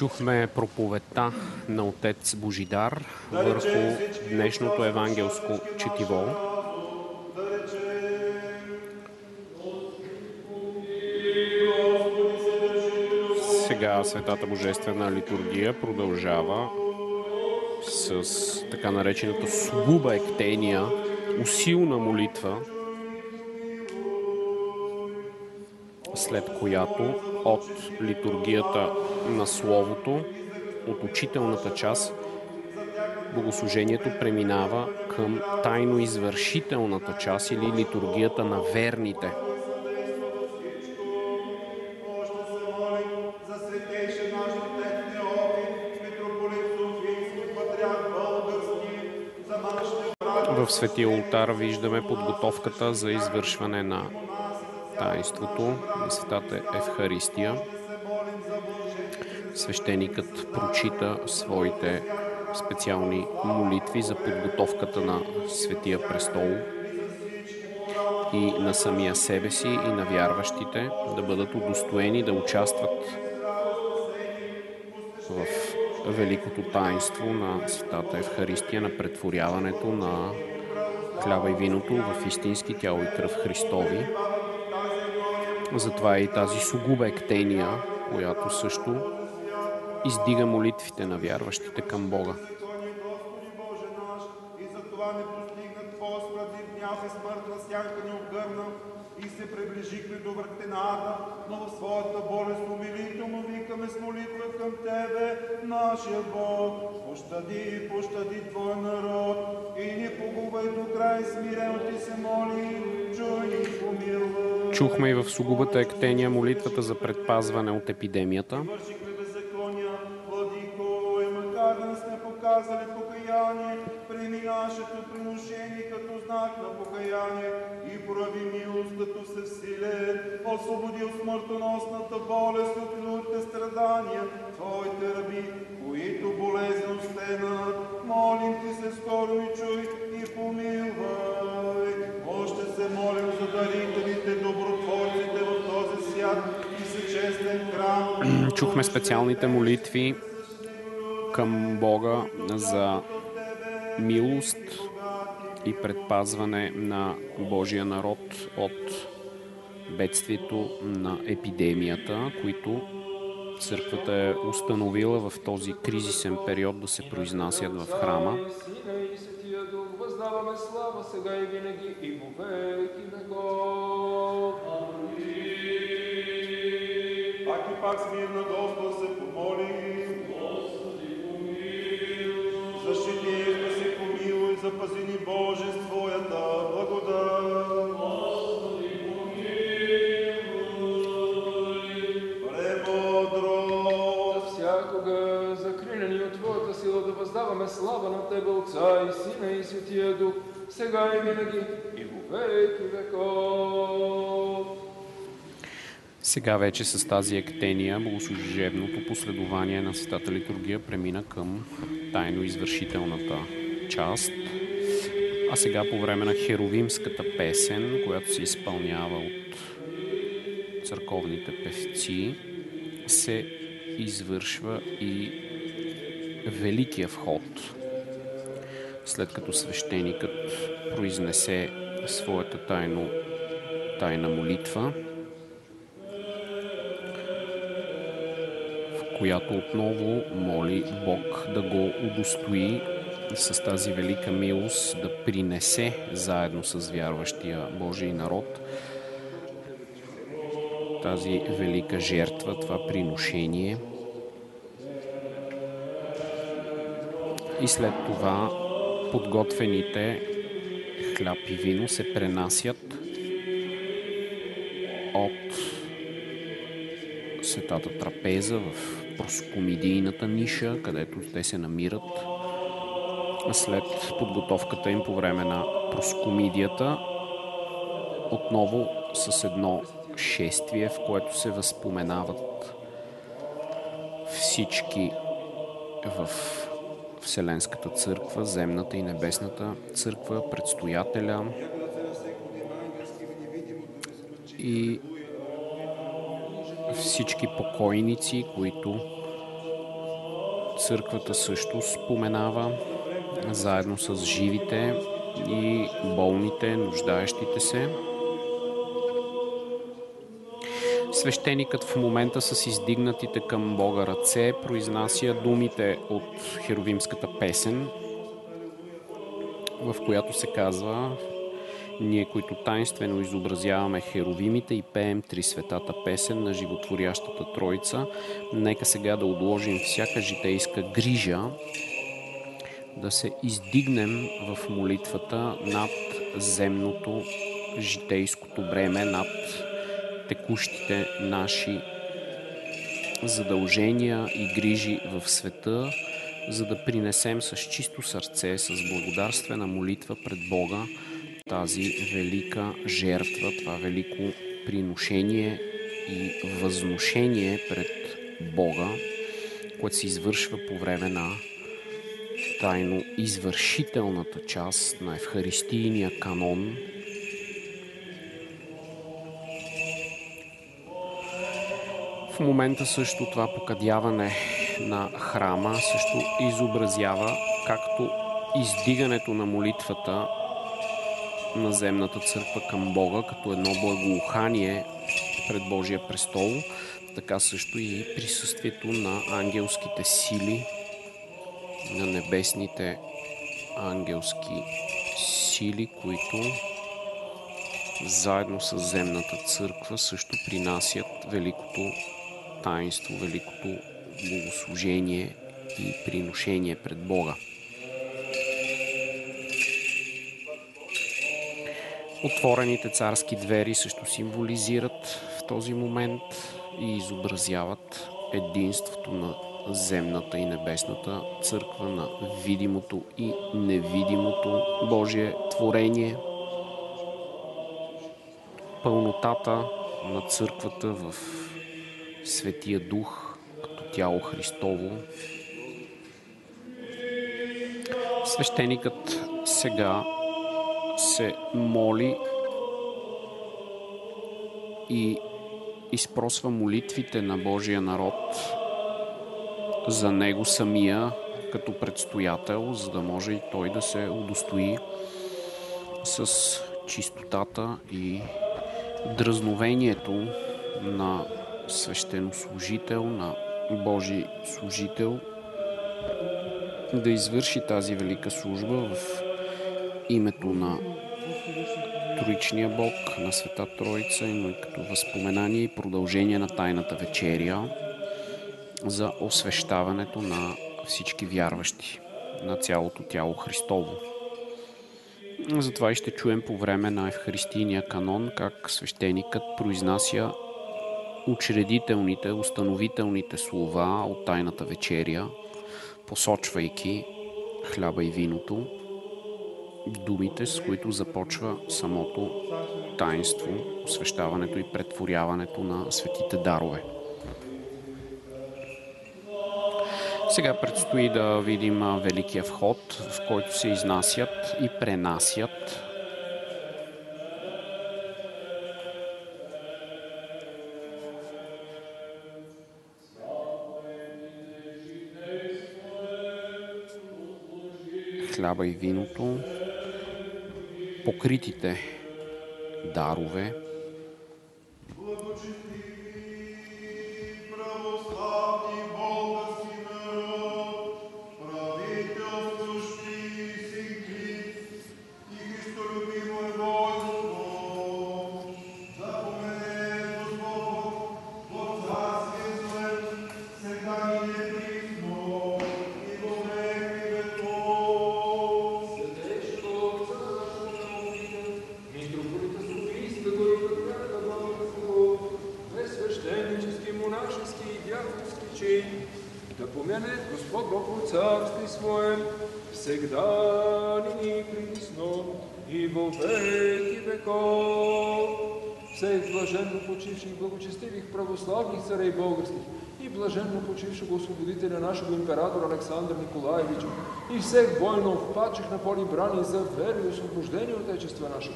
Чухме проповедта на отец Божидар върху днешното евангелско четиво. Сега Светата Божествена литургия продължава с така наречената сугуба ектения, усилна молитва, след която от литургията на Словото, от учителната част, богослужението преминава към тайно извършителната част или литургията на верните. В Светия ултар виждаме подготовката за извършване на таинството на Светата Евхаристия. Свещеникът прочита своите специални молитви за подготовката на Светия престол и на самия себе си и на вярващите да бъдат удостоени да участват в великото таинство на Светата Евхаристия, на претворяването на хляба и виното в истински тяло и кръв Христови. Затова е и тази сугуба ектения, която също издига молитвите на вярващите към Бога. Се приближихме до въртената, но в своята болест умилително викаме с молитва към Тебе, нашия Бог. Пощади, пощади Твой народ и ни погубай до край, смирено Ти се моли, чуй и помилвай. Чухме и в сугубата ектения молитвата за предпазване от епидемията. Вършихме беззакония, владико, и макар да не сме показали покаяние, прими нашето приношение като знак на покаяние и прояви милост като всесилен, освободи от смъртоносната болест от лютите страдания, Твоите раби, които болезнено стенат, молим Ти се скоро и чуй и помилвай. Още се молим за дарителите, добротворците в този свят и съчестен храм. Чухме специалните молитви към Бога за милост и предпазване на Божия народ от бедствието на епидемията, които църквата е установила в този кризисен период да се произнасят в храма. Пак смирна Господ се помоли. Помилуй, запази ни Боже с Твоята благодат. Всякога закрилени от Твоята сила да въздаваме слава на Тебе, Отца и Сина и Светия Дух, сега и винаги и во веки веков. Сега вече с тази ектения богослужебното последование на Светата литургия премина към тайно извършителната част. А сега по време на херовимската песен, която се изпълнява от църковните певци, се извършва и великия вход. След като свещеникът произнесе своята тайно, тайна молитва, в която отново моли Бог да го удостои с тази велика милост да принесе заедно с вярващия Божий народ тази велика жертва, това приношение. И след това подготвените хляб и вино се пренасят от светата трапеза в проскомидийната ниша, където те се намират след подготовката им по време на проскомидията, отново с едно шествие, в което се възпоменават всички в Вселенската църква, земната и небесната църква, предстоятеля. И всички покойници, които църквата също споменава, заедно с живите и болните, нуждаещите се. Свещеникът в момента с издигнатите към Бога ръце произнася думите от херовимската песен, в която се казва ние, които тайнствено изобразяваме херовимите и пеем три светата песен на животворящата Троица, нека сега да отложим всяка житейска грижа, да се издигнем в молитвата над земното житейското бреме, над текущите наши задължения и грижи в света, за да принесем с чисто сърце, с благодарствена молитва пред Бога тази велика жертва, това велико приношение и възношение пред Бога, което се извършва по време на тайно извършителната част на Евхаристийния канон, В момента също това покадяване на храма също изобразява както издигането на молитвата на земната църква към Бога, като едно благоухание пред Божия престол, така също и присъствието на ангелските сили, на небесните ангелски сили, които заедно с земната църква също принасят великото таинство, великото богослужение и приношение пред Бога. Отворените царски двери също символизират в този момент и изобразяват единството на земната и небесната църква, на видимото и невидимото Божие творение, пълнотата на църквата в Светия Дух като тяло Христово. Свещеникът сега се моли и изпросва молитвите на Божия народ за него самия като предстоятел, за да може и той да се удостои с чистотата и дръзновението на свещенослужител, на Божий служител, да извърши тази велика служба в името на Троичния Бог, на Света Троица, но и като възпоменание и продължение на Тайната вечеря за освещаването на всички вярващи, на цялото тяло Христово. Затова и ще чуем по време на Евхаристийния канон как свещеникът произнася учредителните, установителните слова от Тайната вечеря, посочвайки хляба и виното, думите, с които започва самото таинство, освещаването и претворяването на светите дарове. Сега предстои да видим великия вход, в който се изнасят и пренасят. Хляба и виното, покритите дарове, царстве Своем, всегда ныне и и во веки веков. Всех блаженно почивших благочестивих православных царей българских и блаженно почившего освободителя нашего императора Александра Николаевича и всех воинов, падших на поле брани за веру и освобождение Отечества нашего,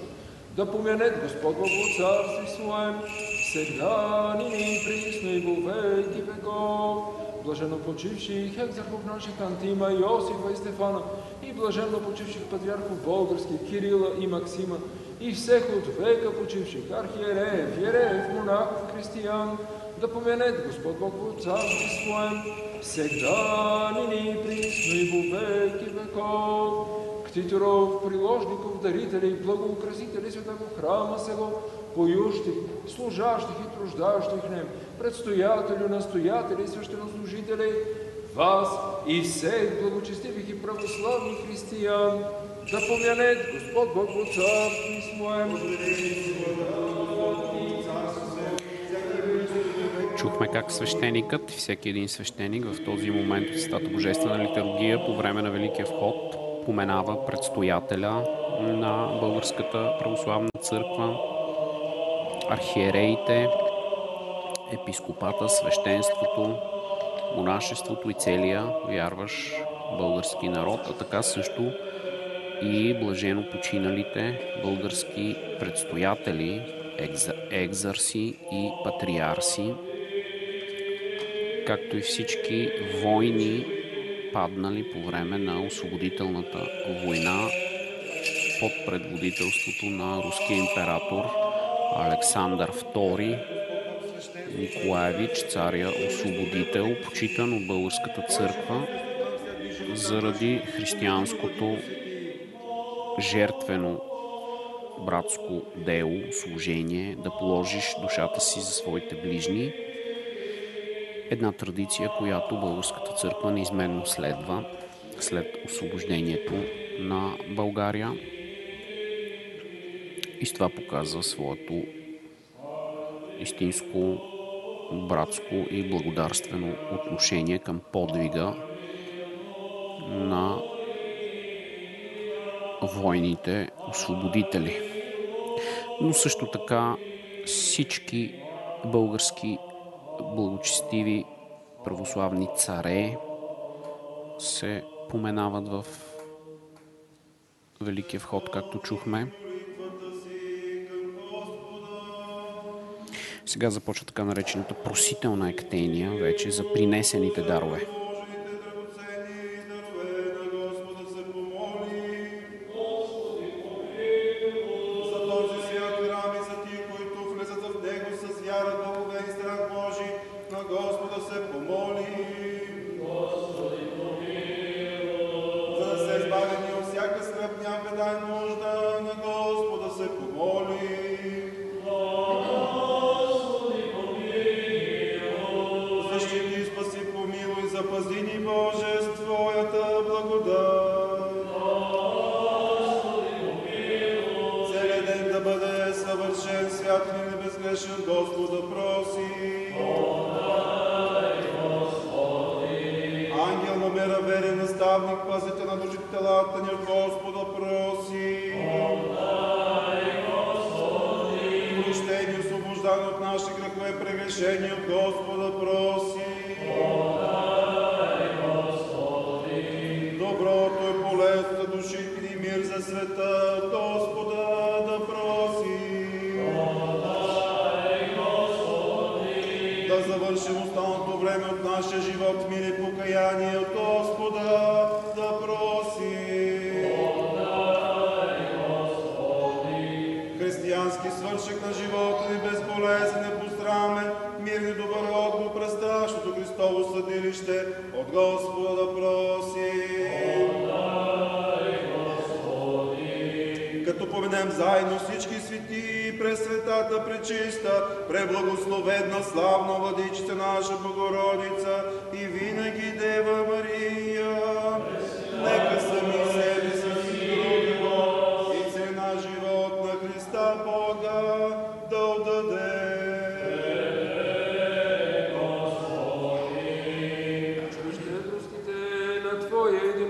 да помянет Господ Бог в царстве Своем, всегда ныне и присно и во веки веков. Блаженно почивших екзархов наших Антима, Иосифа и Стефана, и блаженно почивших патриархов българских Кирила и Максима, и всех от века почивших архиереев, иереев, монахов, християн, да помянет Господ Бог в царстве Своем, всегда ныне и присно и во веки веков. Ктиторов, приложников, дарителей, благоукрасителей святого храма село, поющих, служащих и труждащих в нем, предстоятелю, настоятелей, священнослужителей, вас и всех благочестивых и православных християн, да помянет Господ Бог в царстве Своем. Чухме как свещеникът и всеки един свещеник в този момент от Святата Божествена литургия по време на Великия вход поменава предстоятеля на Българската православна църква, архиереите, епископата, свещенството, монашеството и целия вярващ български народ, а така също и блажено починалите български предстоятели, екза- екзарси и патриарси, както и всички войни, паднали по време на освободителната война под предводителството на руския император Александър II Николаевич, царя освободител, почитан от българската църква заради християнското жертвено братско дело, служение, да положиш душата си за своите ближни. Една традиция, която българската църква неизменно следва след освобождението на България. И с това показва своето истинско братско и благодарствено отношение към подвига на войните освободители. Но също така всички български благочестиви православни царе се поменават в Великия вход, както чухме. Сега започва така наречената просителна ектения вече за принесените дарове.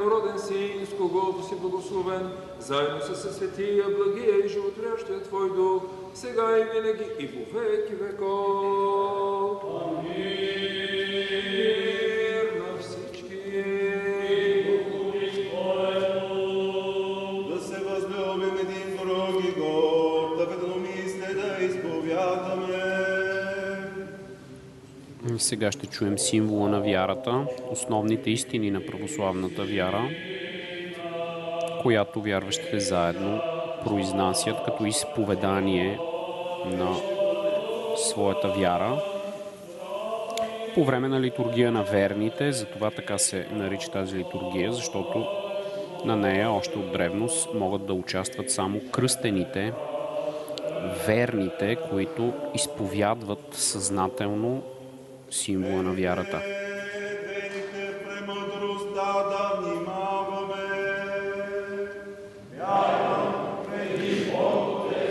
Единороден Син, с когото си благословен, заедно с светия, благия и животворящия Твой Дух, сега и винаги и во веки веков. Сега ще чуем символа на вярата, основните истини на православната вяра, която вярващите заедно произнасят като изповедание на своята вяра. По време на литургия на верните, затова така се нарича тази литургия, защото на нея още от древност могат да участват само кръстените, верните, които изповядват съзнателно символа на вярата.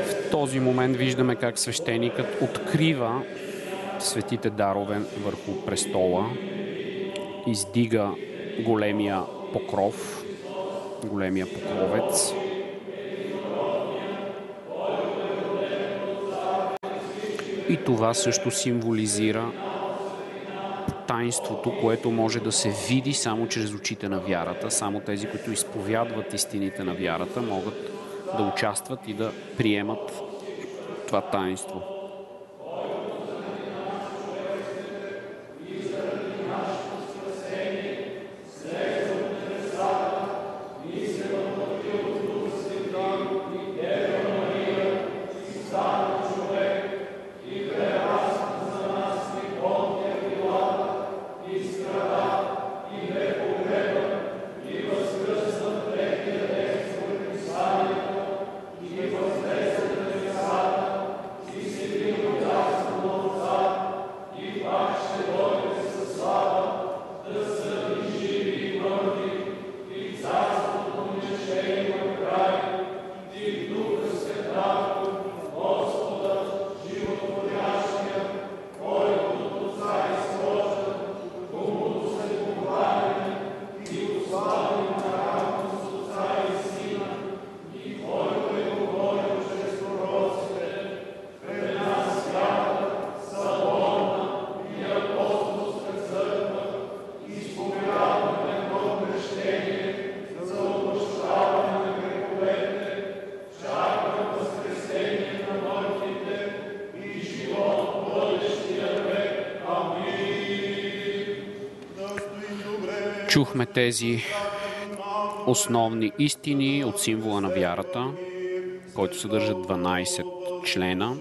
В този момент виждаме как свещеникът открива светите дарове върху престола, издига големия покров, големия покровец. И това също символизира таинството, което може да се види само чрез очите на вярата. Само тези, които изповядват истините на вярата, могат да участват и да приемат това таинство. Чухме тези основни истини от символа на вярата, който съдържа 12 члена.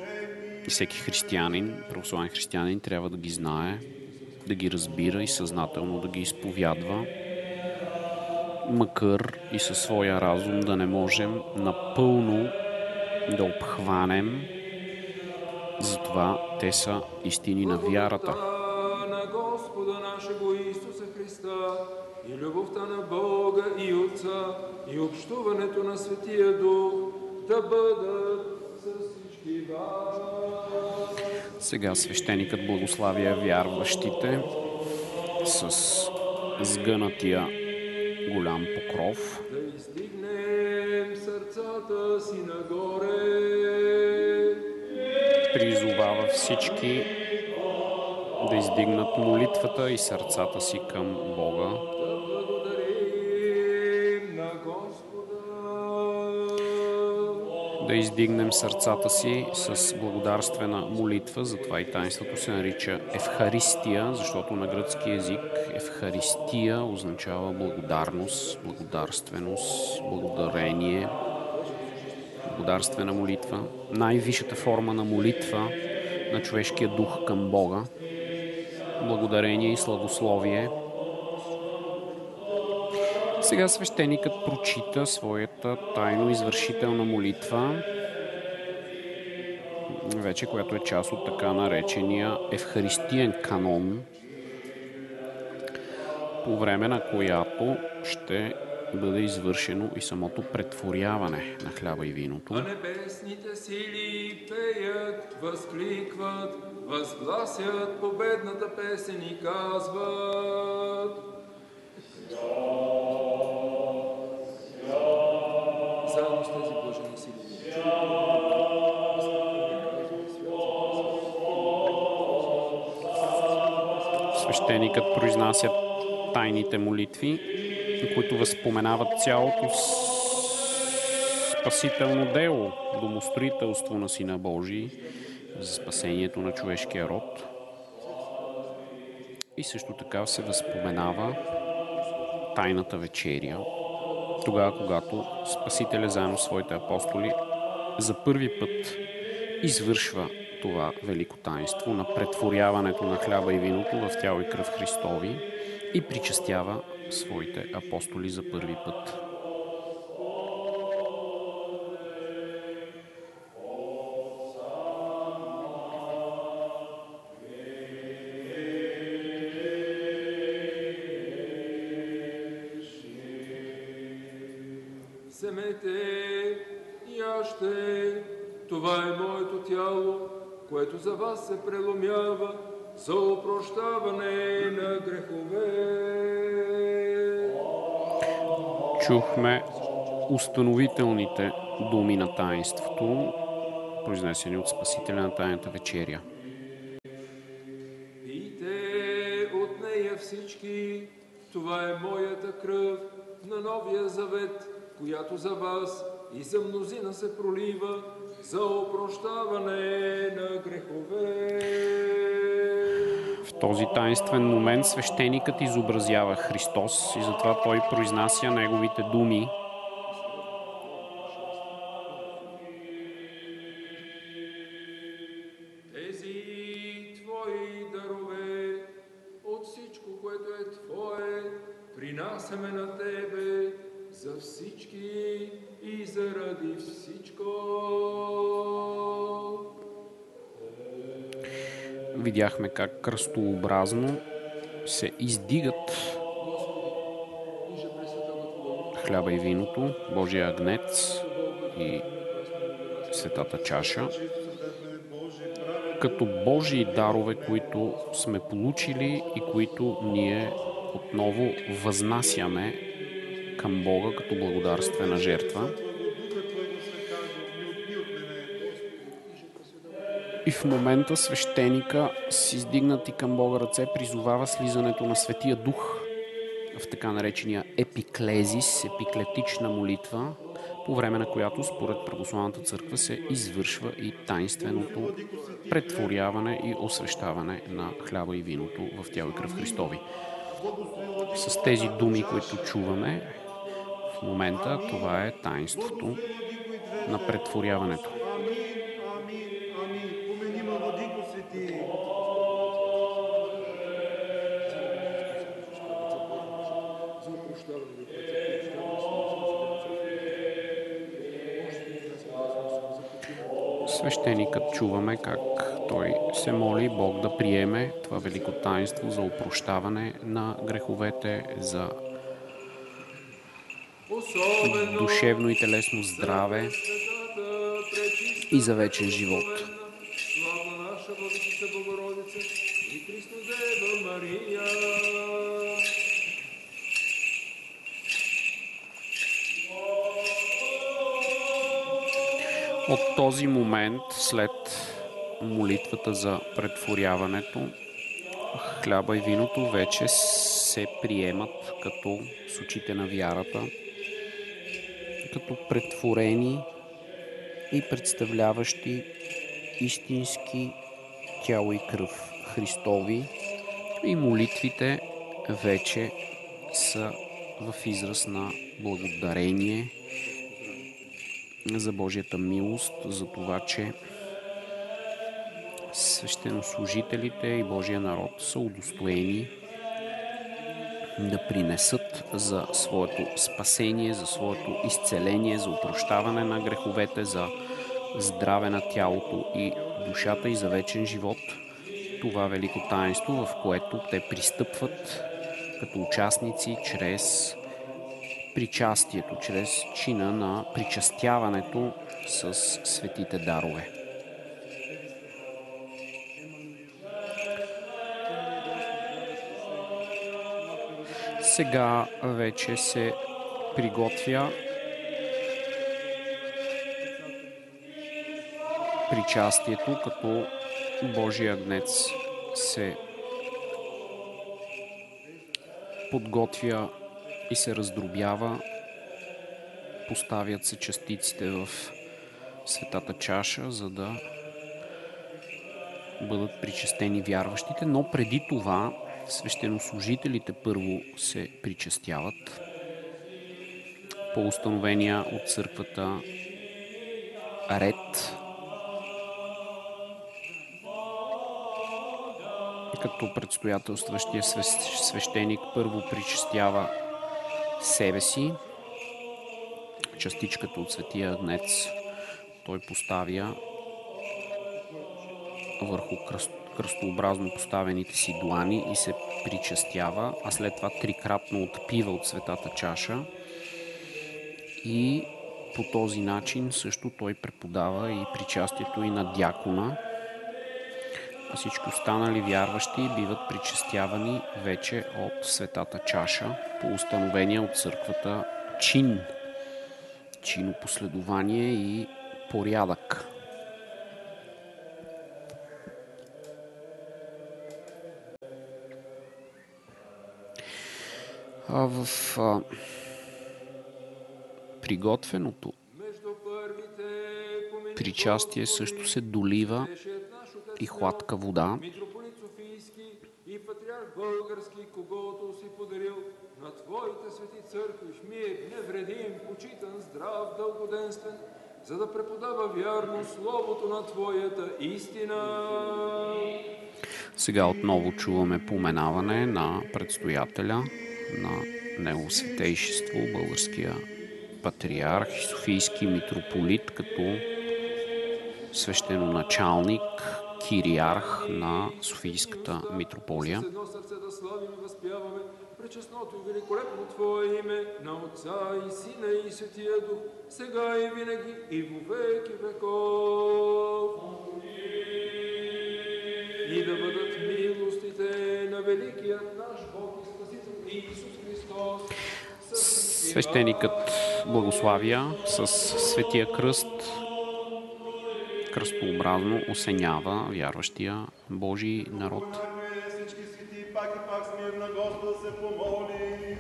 И всеки християнин, православен християнин, трябва да ги знае, да ги разбира и съзнателно да ги изповядва, макар и със своя разум да не можем напълно да обхванем. Затова те са истини на вярата. Сега свещеникът благославя вярващите с сгънатия голям покров. Да издигнем сърцата си нагоре. Призовава всички да издигнат молитвата и сърцата си към Бога. Да издигнем сърцата си с благодарствена молитва, затова и таинството се нарича Евхаристия, защото на гръцки език Евхаристия означава благодарност, благодарственост, благодарение, благодарствена молитва. Най-висшата форма на молитва на човешкия дух към Бога, благодарение и славословие – сега свещеникът прочита своята тайно извършителна молитва, вече която е част от така наречения Евхаристиен канон, по време на която ще бъде извършено и самото претворяване на хляба и виното. А небесните сили пеят, възкликват, възгласят победната песен и казват. Свещеникът произнася тайните молитви, които възпоменават цялото спасително дело, домостроителство на Сина Божий за спасението на човешкия род. И също така се възпоменава тайната вечеря, тогава, когато Спасителя заедно с своите апостоли за първи път извършва това велико таинство на претворяването на хляба и виното в тяло и кръв Христови и причастява своите апостоли за първи път. За вас се преломява за опрощаване на грехове. Чухме установителните думи на таинството, произнесени от Спасителя на Тайната вечеря. Пийте от нея всички, това е моята кръв на новия завет, която за вас и за мнозина се пролива за опрощаване на грехове. В този таинствен момент свещеникът изобразява Христос и затова той произнася неговите думи. Видяхме как кръстообразно се издигат хляба и виното, Божия агнец и светата чаша, като Божии дарове, които сме получили и които ние отново възнасяме към Бога като благодарствена жертва. И в момента свещеника с издигнати към Бога ръце призовава слизането на Светия Дух в така наречения епиклезис, епиклетична молитва, по време на която според Православната църква се извършва и тайнственото претворяване и освещаване на хляба и виното в тяло и кръв Христови. С тези думи, които чуваме в момента, това е таинството на претворяването. Свещеникът чуваме как той се моли Бог да приеме това велико таинство за опрощаване на греховете, за душевно и телесно здраве и за вечен живот. От този момент, след молитвата за претворяването, хляба и виното вече се приемат като с очите на вярата, като претворени и представляващи истински тяло и кръв Христови. И молитвите вече са в израз на благодарение за Божията милост, за това, че свещенослужителите и Божия народ са удостоени да принесат за своето спасение, за своето изцеление, за упрощаване на греховете, за здраве на тялото и душата и за вечен живот. Това велико таинство, в което те пристъпват като участници чрез причастието, чрез чина на причастяването с светите дарове. Сега вече се приготвя причастието, като Божия агнец се подготвя и се раздробява. Поставят се частиците в светата чаша, за да бъдат причастени вярващите, но преди това свещенослужителите първо се причастяват по установения от църквата ред, като предстоятелстващия свещеник първо причастява себе си, частичката от светия агнец той поставя върху кръст, кръстообразно поставените си длани и се причастява, а след това трикратно отпива от светата чаша. И по този начин също той преподава и причастието и на дякона, а всички останали вярващи биват причастявани вече от светата чаша по установения от църквата чин, чинопоследование и порядък. А в а, приготвеното причастие също се долива и хладка вода. Митрополит Софийски и патриарх български, когото си подарил на Твоите свети църкви, мир, невредим, почитан, здрав, дългоденствен, за да преподава вярно Словото на Твоята истина. Сега отново чуваме поменаване на предстоятеля на Негово святейшество, българския патриарх и Софийски митрополит, като свещеноначалник, кириарх на Софийската митрополия. Славим и великолепно Твое име на Отца и Сина и Светия Дух, сега и винаги и во веки веков. И да бъдат милостите на великият наш Бог и Спасител Исус Христос. Свещеникът благославя с светия кръст, кръстообразно осенява вярващия Божий народ. Пак и на се помолим.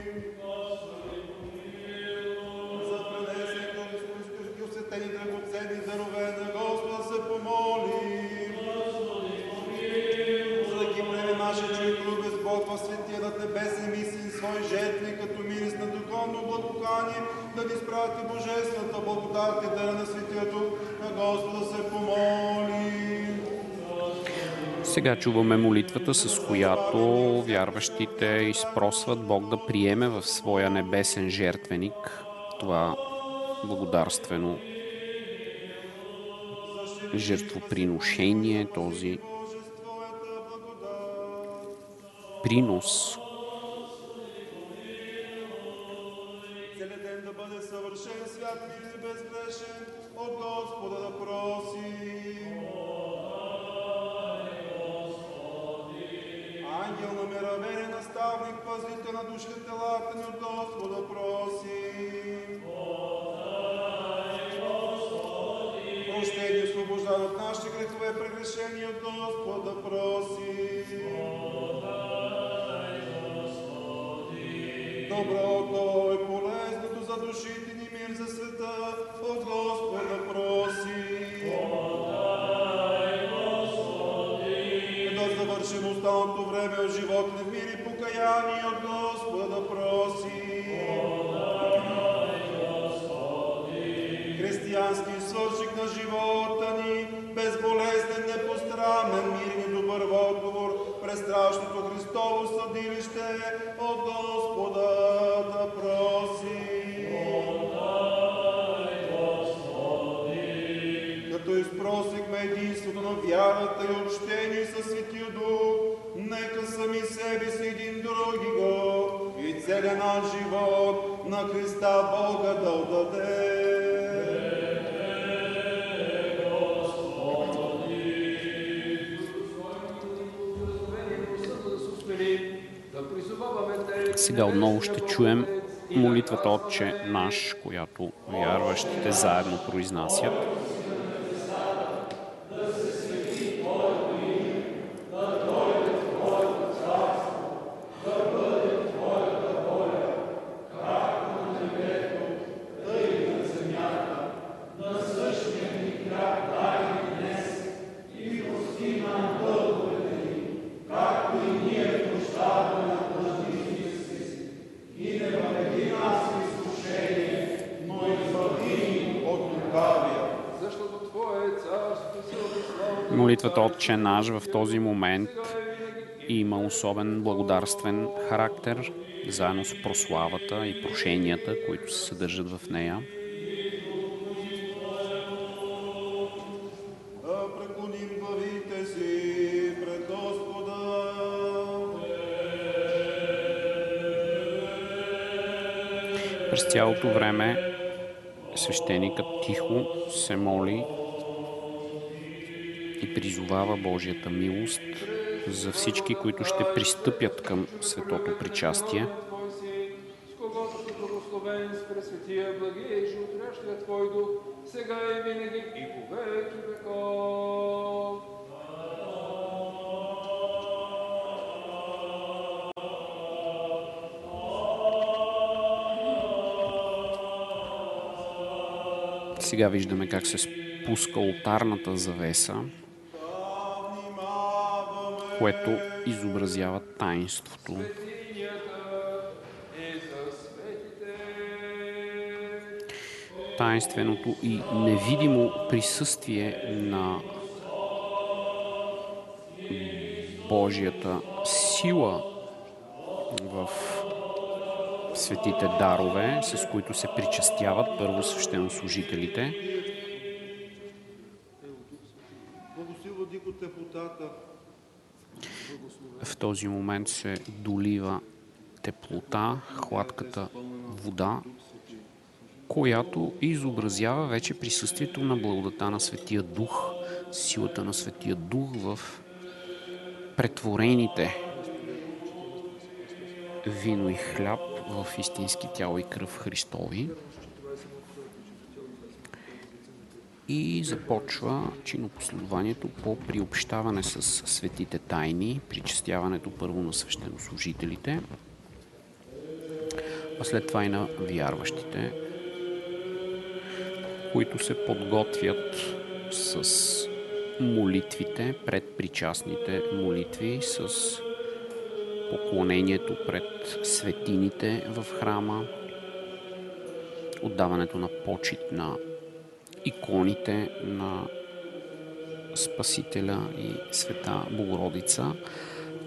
За пренесените от изкуски осветени драгоценни дарове на Господа се помолим. За да ги приеме нашия човек, без Бог в светия над небесен и син свой жертви, като мирис на духовно благоухание, да ни спрати божествената благодат и дара на светия Дух, Сега чуваме молитвата, с която вярващите изпросват Бог да приеме в своя небесен жертвеник това благодарствено жертвоприношение, този принос, пазител на душите телата ни от Господа просим. Прощение и освобождава от нашите грехове прегрешения от Господа просим. Доброто и полезното за душите ни мир за света, от Господа проси. Да завършим останалото време от живот в мир покаяние от Господа проси. Християнски свършик на живота ни, безболезнен, непострамен, мирен и добър отговор през страшното Христово съдилище Сега отново ще чуем молитвата Отче наш, която вярващите заедно произнасят. Защото Твое е царство, силата и славата. Молитвата Отче наш в този момент има особен благодарствен характер, заедно с прославата и прошенията, които се съдържат в нея. През цялото време свещеникът тихо се моли призовава Божията милост за всички, които ще пристъпят към светото причастие. Сега виждаме как се спуска ултарната завеса, което изобразява таинството. Таинственото и невидимо присъствие на Божията сила в светите дарове, с които се причастяват първо свещенослужителите. Този момент се долива теплота, хладката вода, която изобразява вече присъствието на благодата на Светия Дух, силата на Светия Дух в претворените вино и хляб в истински тяло и кръв Христови. И започва чинопоследованието по приобщаване с светите тайни, причастяването първо на свещенослужителите, а след това и на вярващите, които се подготвят с молитвите, пред причастните молитви, с поклонението пред светините в храма, отдаването на почет на иконите на Спасителя и Света Богородица,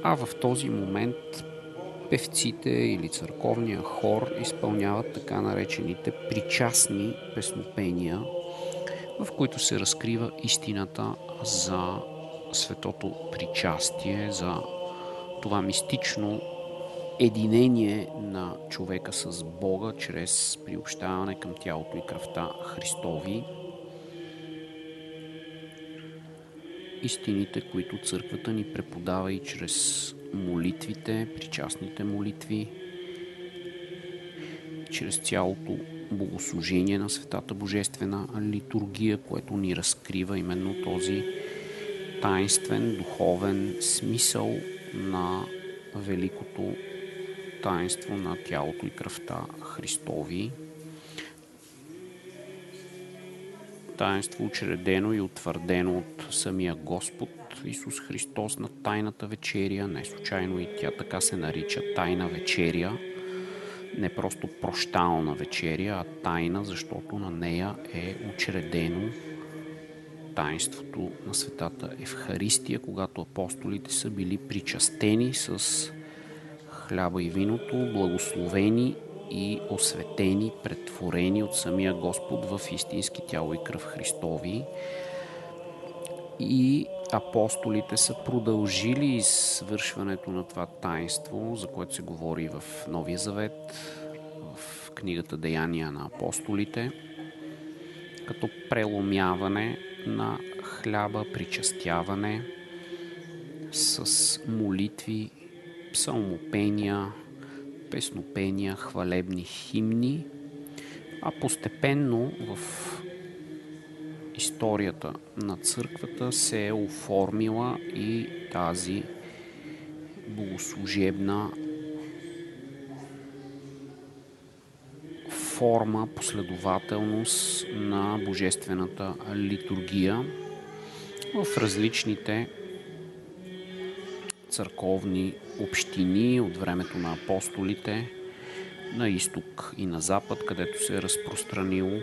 а в този момент певците или църковния хор изпълняват така наречените причастни песнопения, в които се разкрива истината за светото причастие, за това мистично единение на човека с Бога чрез приобщаване към тялото и кръвта Христови. Истините, които църквата ни преподава и чрез молитвите, причастните молитви, чрез цялото богослужение на Светата Божествена литургия, което ни разкрива именно този таинствен, духовен смисъл на великото таинство на тялото и кръвта Христови. Таинство учредено и утвърдено от самия Господ Исус Христос на Тайната вечеря. Не случайно и тя така се нарича Тайна вечеря. Не просто прощална вечеря, а тайна, защото на нея е учредено таинството на светата Евхаристия, когато апостолите са били причастени с хляба и виното, благословени и осветени, претворени от самия Господ в истински тяло и кръв Христови. И апостолите са продължили извършването на това таинство, за което се говори в Новия Завет, в книгата Деяния на апостолите, като преломяване на хляба, причастяване с молитви, псалмопения, песнопения, хвалебни химни, а постепенно в историята на църквата се е оформила и тази богослужебна форма, последователност на божествената литургия в различните църковни общини от времето на апостолите на изток и на запад, където се е разпространило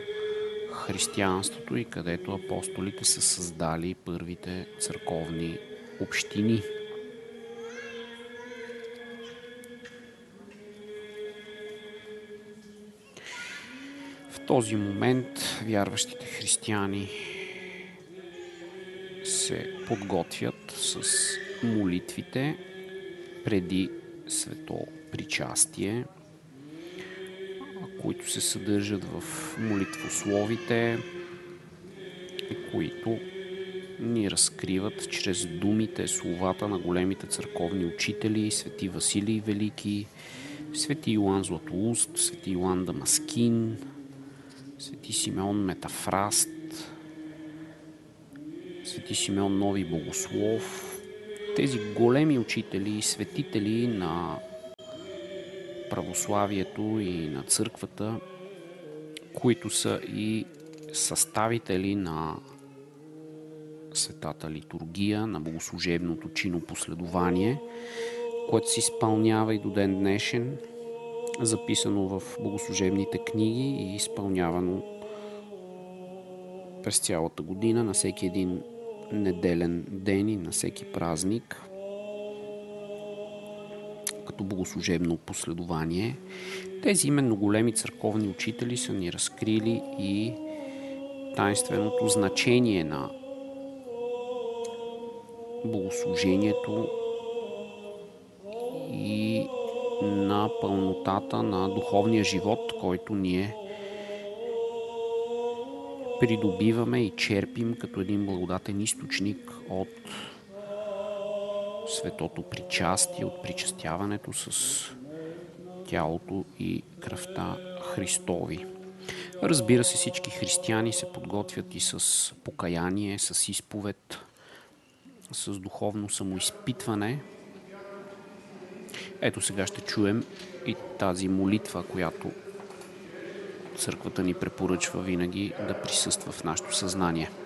християнството и където апостолите са създали първите църковни общини. В този момент вярващите християни се подготвят с молитвите преди свето причастие, които се съдържат в молитвословите които ни разкриват чрез думите, словата на големите църковни учители, свети Василий Велики, свети Йоан Златоуст, свети Йоан Дамаскин, свети Симеон Метафраст, свети Симеон Нови Богослов, тези големи учители и светители на православието и на църквата, които са и съставители на светата литургия, на богослужебното чино последование, което се изпълнява и до ден днешен, записано в богослужебните книги и изпълнявано през цялата година на всеки един неделен ден и на всеки празник като богослужебно последование. Тези именно големи църковни учители са ни разкрили и тайнственото значение на богослужението и на пълнотата на духовния живот, който ние придобиваме и черпим като един благодатен източник от светото причастие, от причастяването с тялото и кръвта Христови. Разбира се, всички християни се подготвят и с покаяние, с изповед, с духовно самоизпитване. Ето сега ще чуем и тази молитва, която църквата ни препоръчва винаги да присъства в нашето съзнание –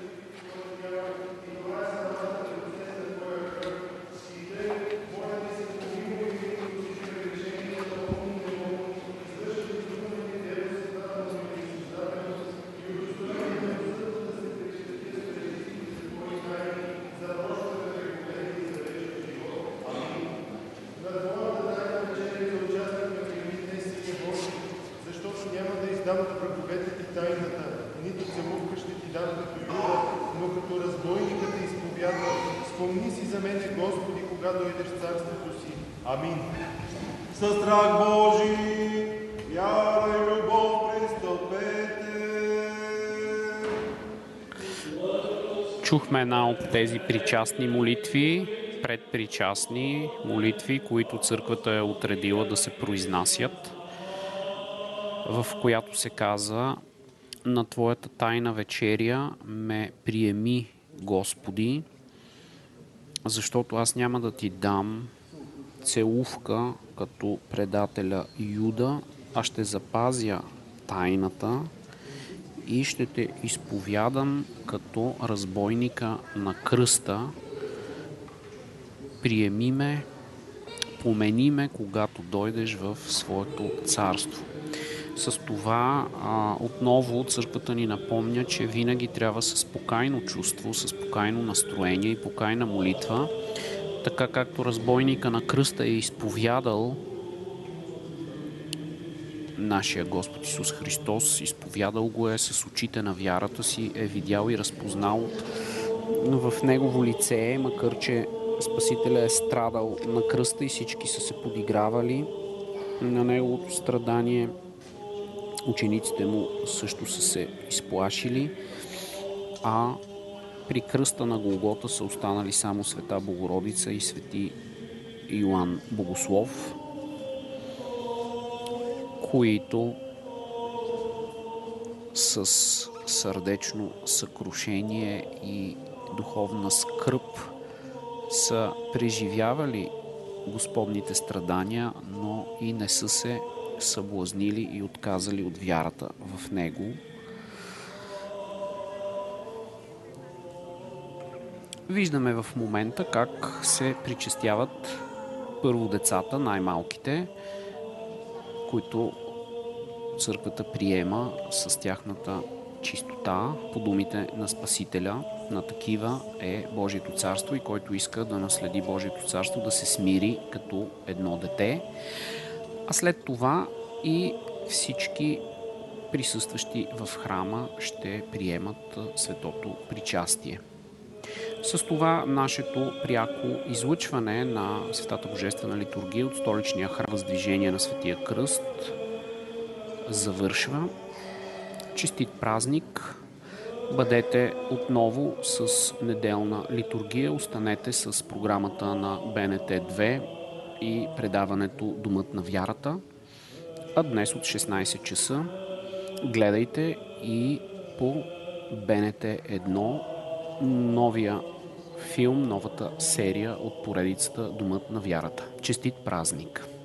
една от тези причастни молитви, предпричастни молитви, които църквата е отредила да се произнасят, в която се казва на Твоята тайна вечеря ме приеми, Господи, защото аз няма да ти дам целувка като предателя Юда, а ще запазя тайната и ще те изповядам като разбойника на кръста. Приеми ме, помени ме, когато дойдеш в своето царство. С това а, отново църквата ни напомня, че винаги трябва с покайно чувство, с покайно настроение и покайна молитва, така както разбойника на кръста е изповядал нашия Господ Исус Христос, изповядал го е с очите на вярата си, е видял и разпознал в Негово лице, макар че Спасителя е страдал на кръста и всички са се подигравали на Неговото страдание. Учениците му също са се изплашили, а при кръста на Голгота са останали само Света Богородица и Свети Йоанн Богослов, които с сърдечно съкрушение и духовна скръп са преживявали Господните страдания, но и не са се съблазнили и отказали от вярата в Него. Виждаме в момента как се причастяват първо децата, най-малките, които църквата приема с тяхната чистота, по думите на Спасителя, на такива е Божието царство и който иска да наследи Божието царство, да се смири като едно дете. А след това и всички присъстващи в храма ще приемат светото причастие. С това нашето пряко излъчване на Светата Божествена литургия от столичния храм Въздвижение на Светия Кръст завършва. Честит празник! Бъдете отново с неделна литургия. Останете с програмата на БНТ 2 и предаването Думът на вярата. А днес от 16 часа гледайте и по БНТ 1 новия филм, новата серия от поредицата Думът на вярата. Честит празник!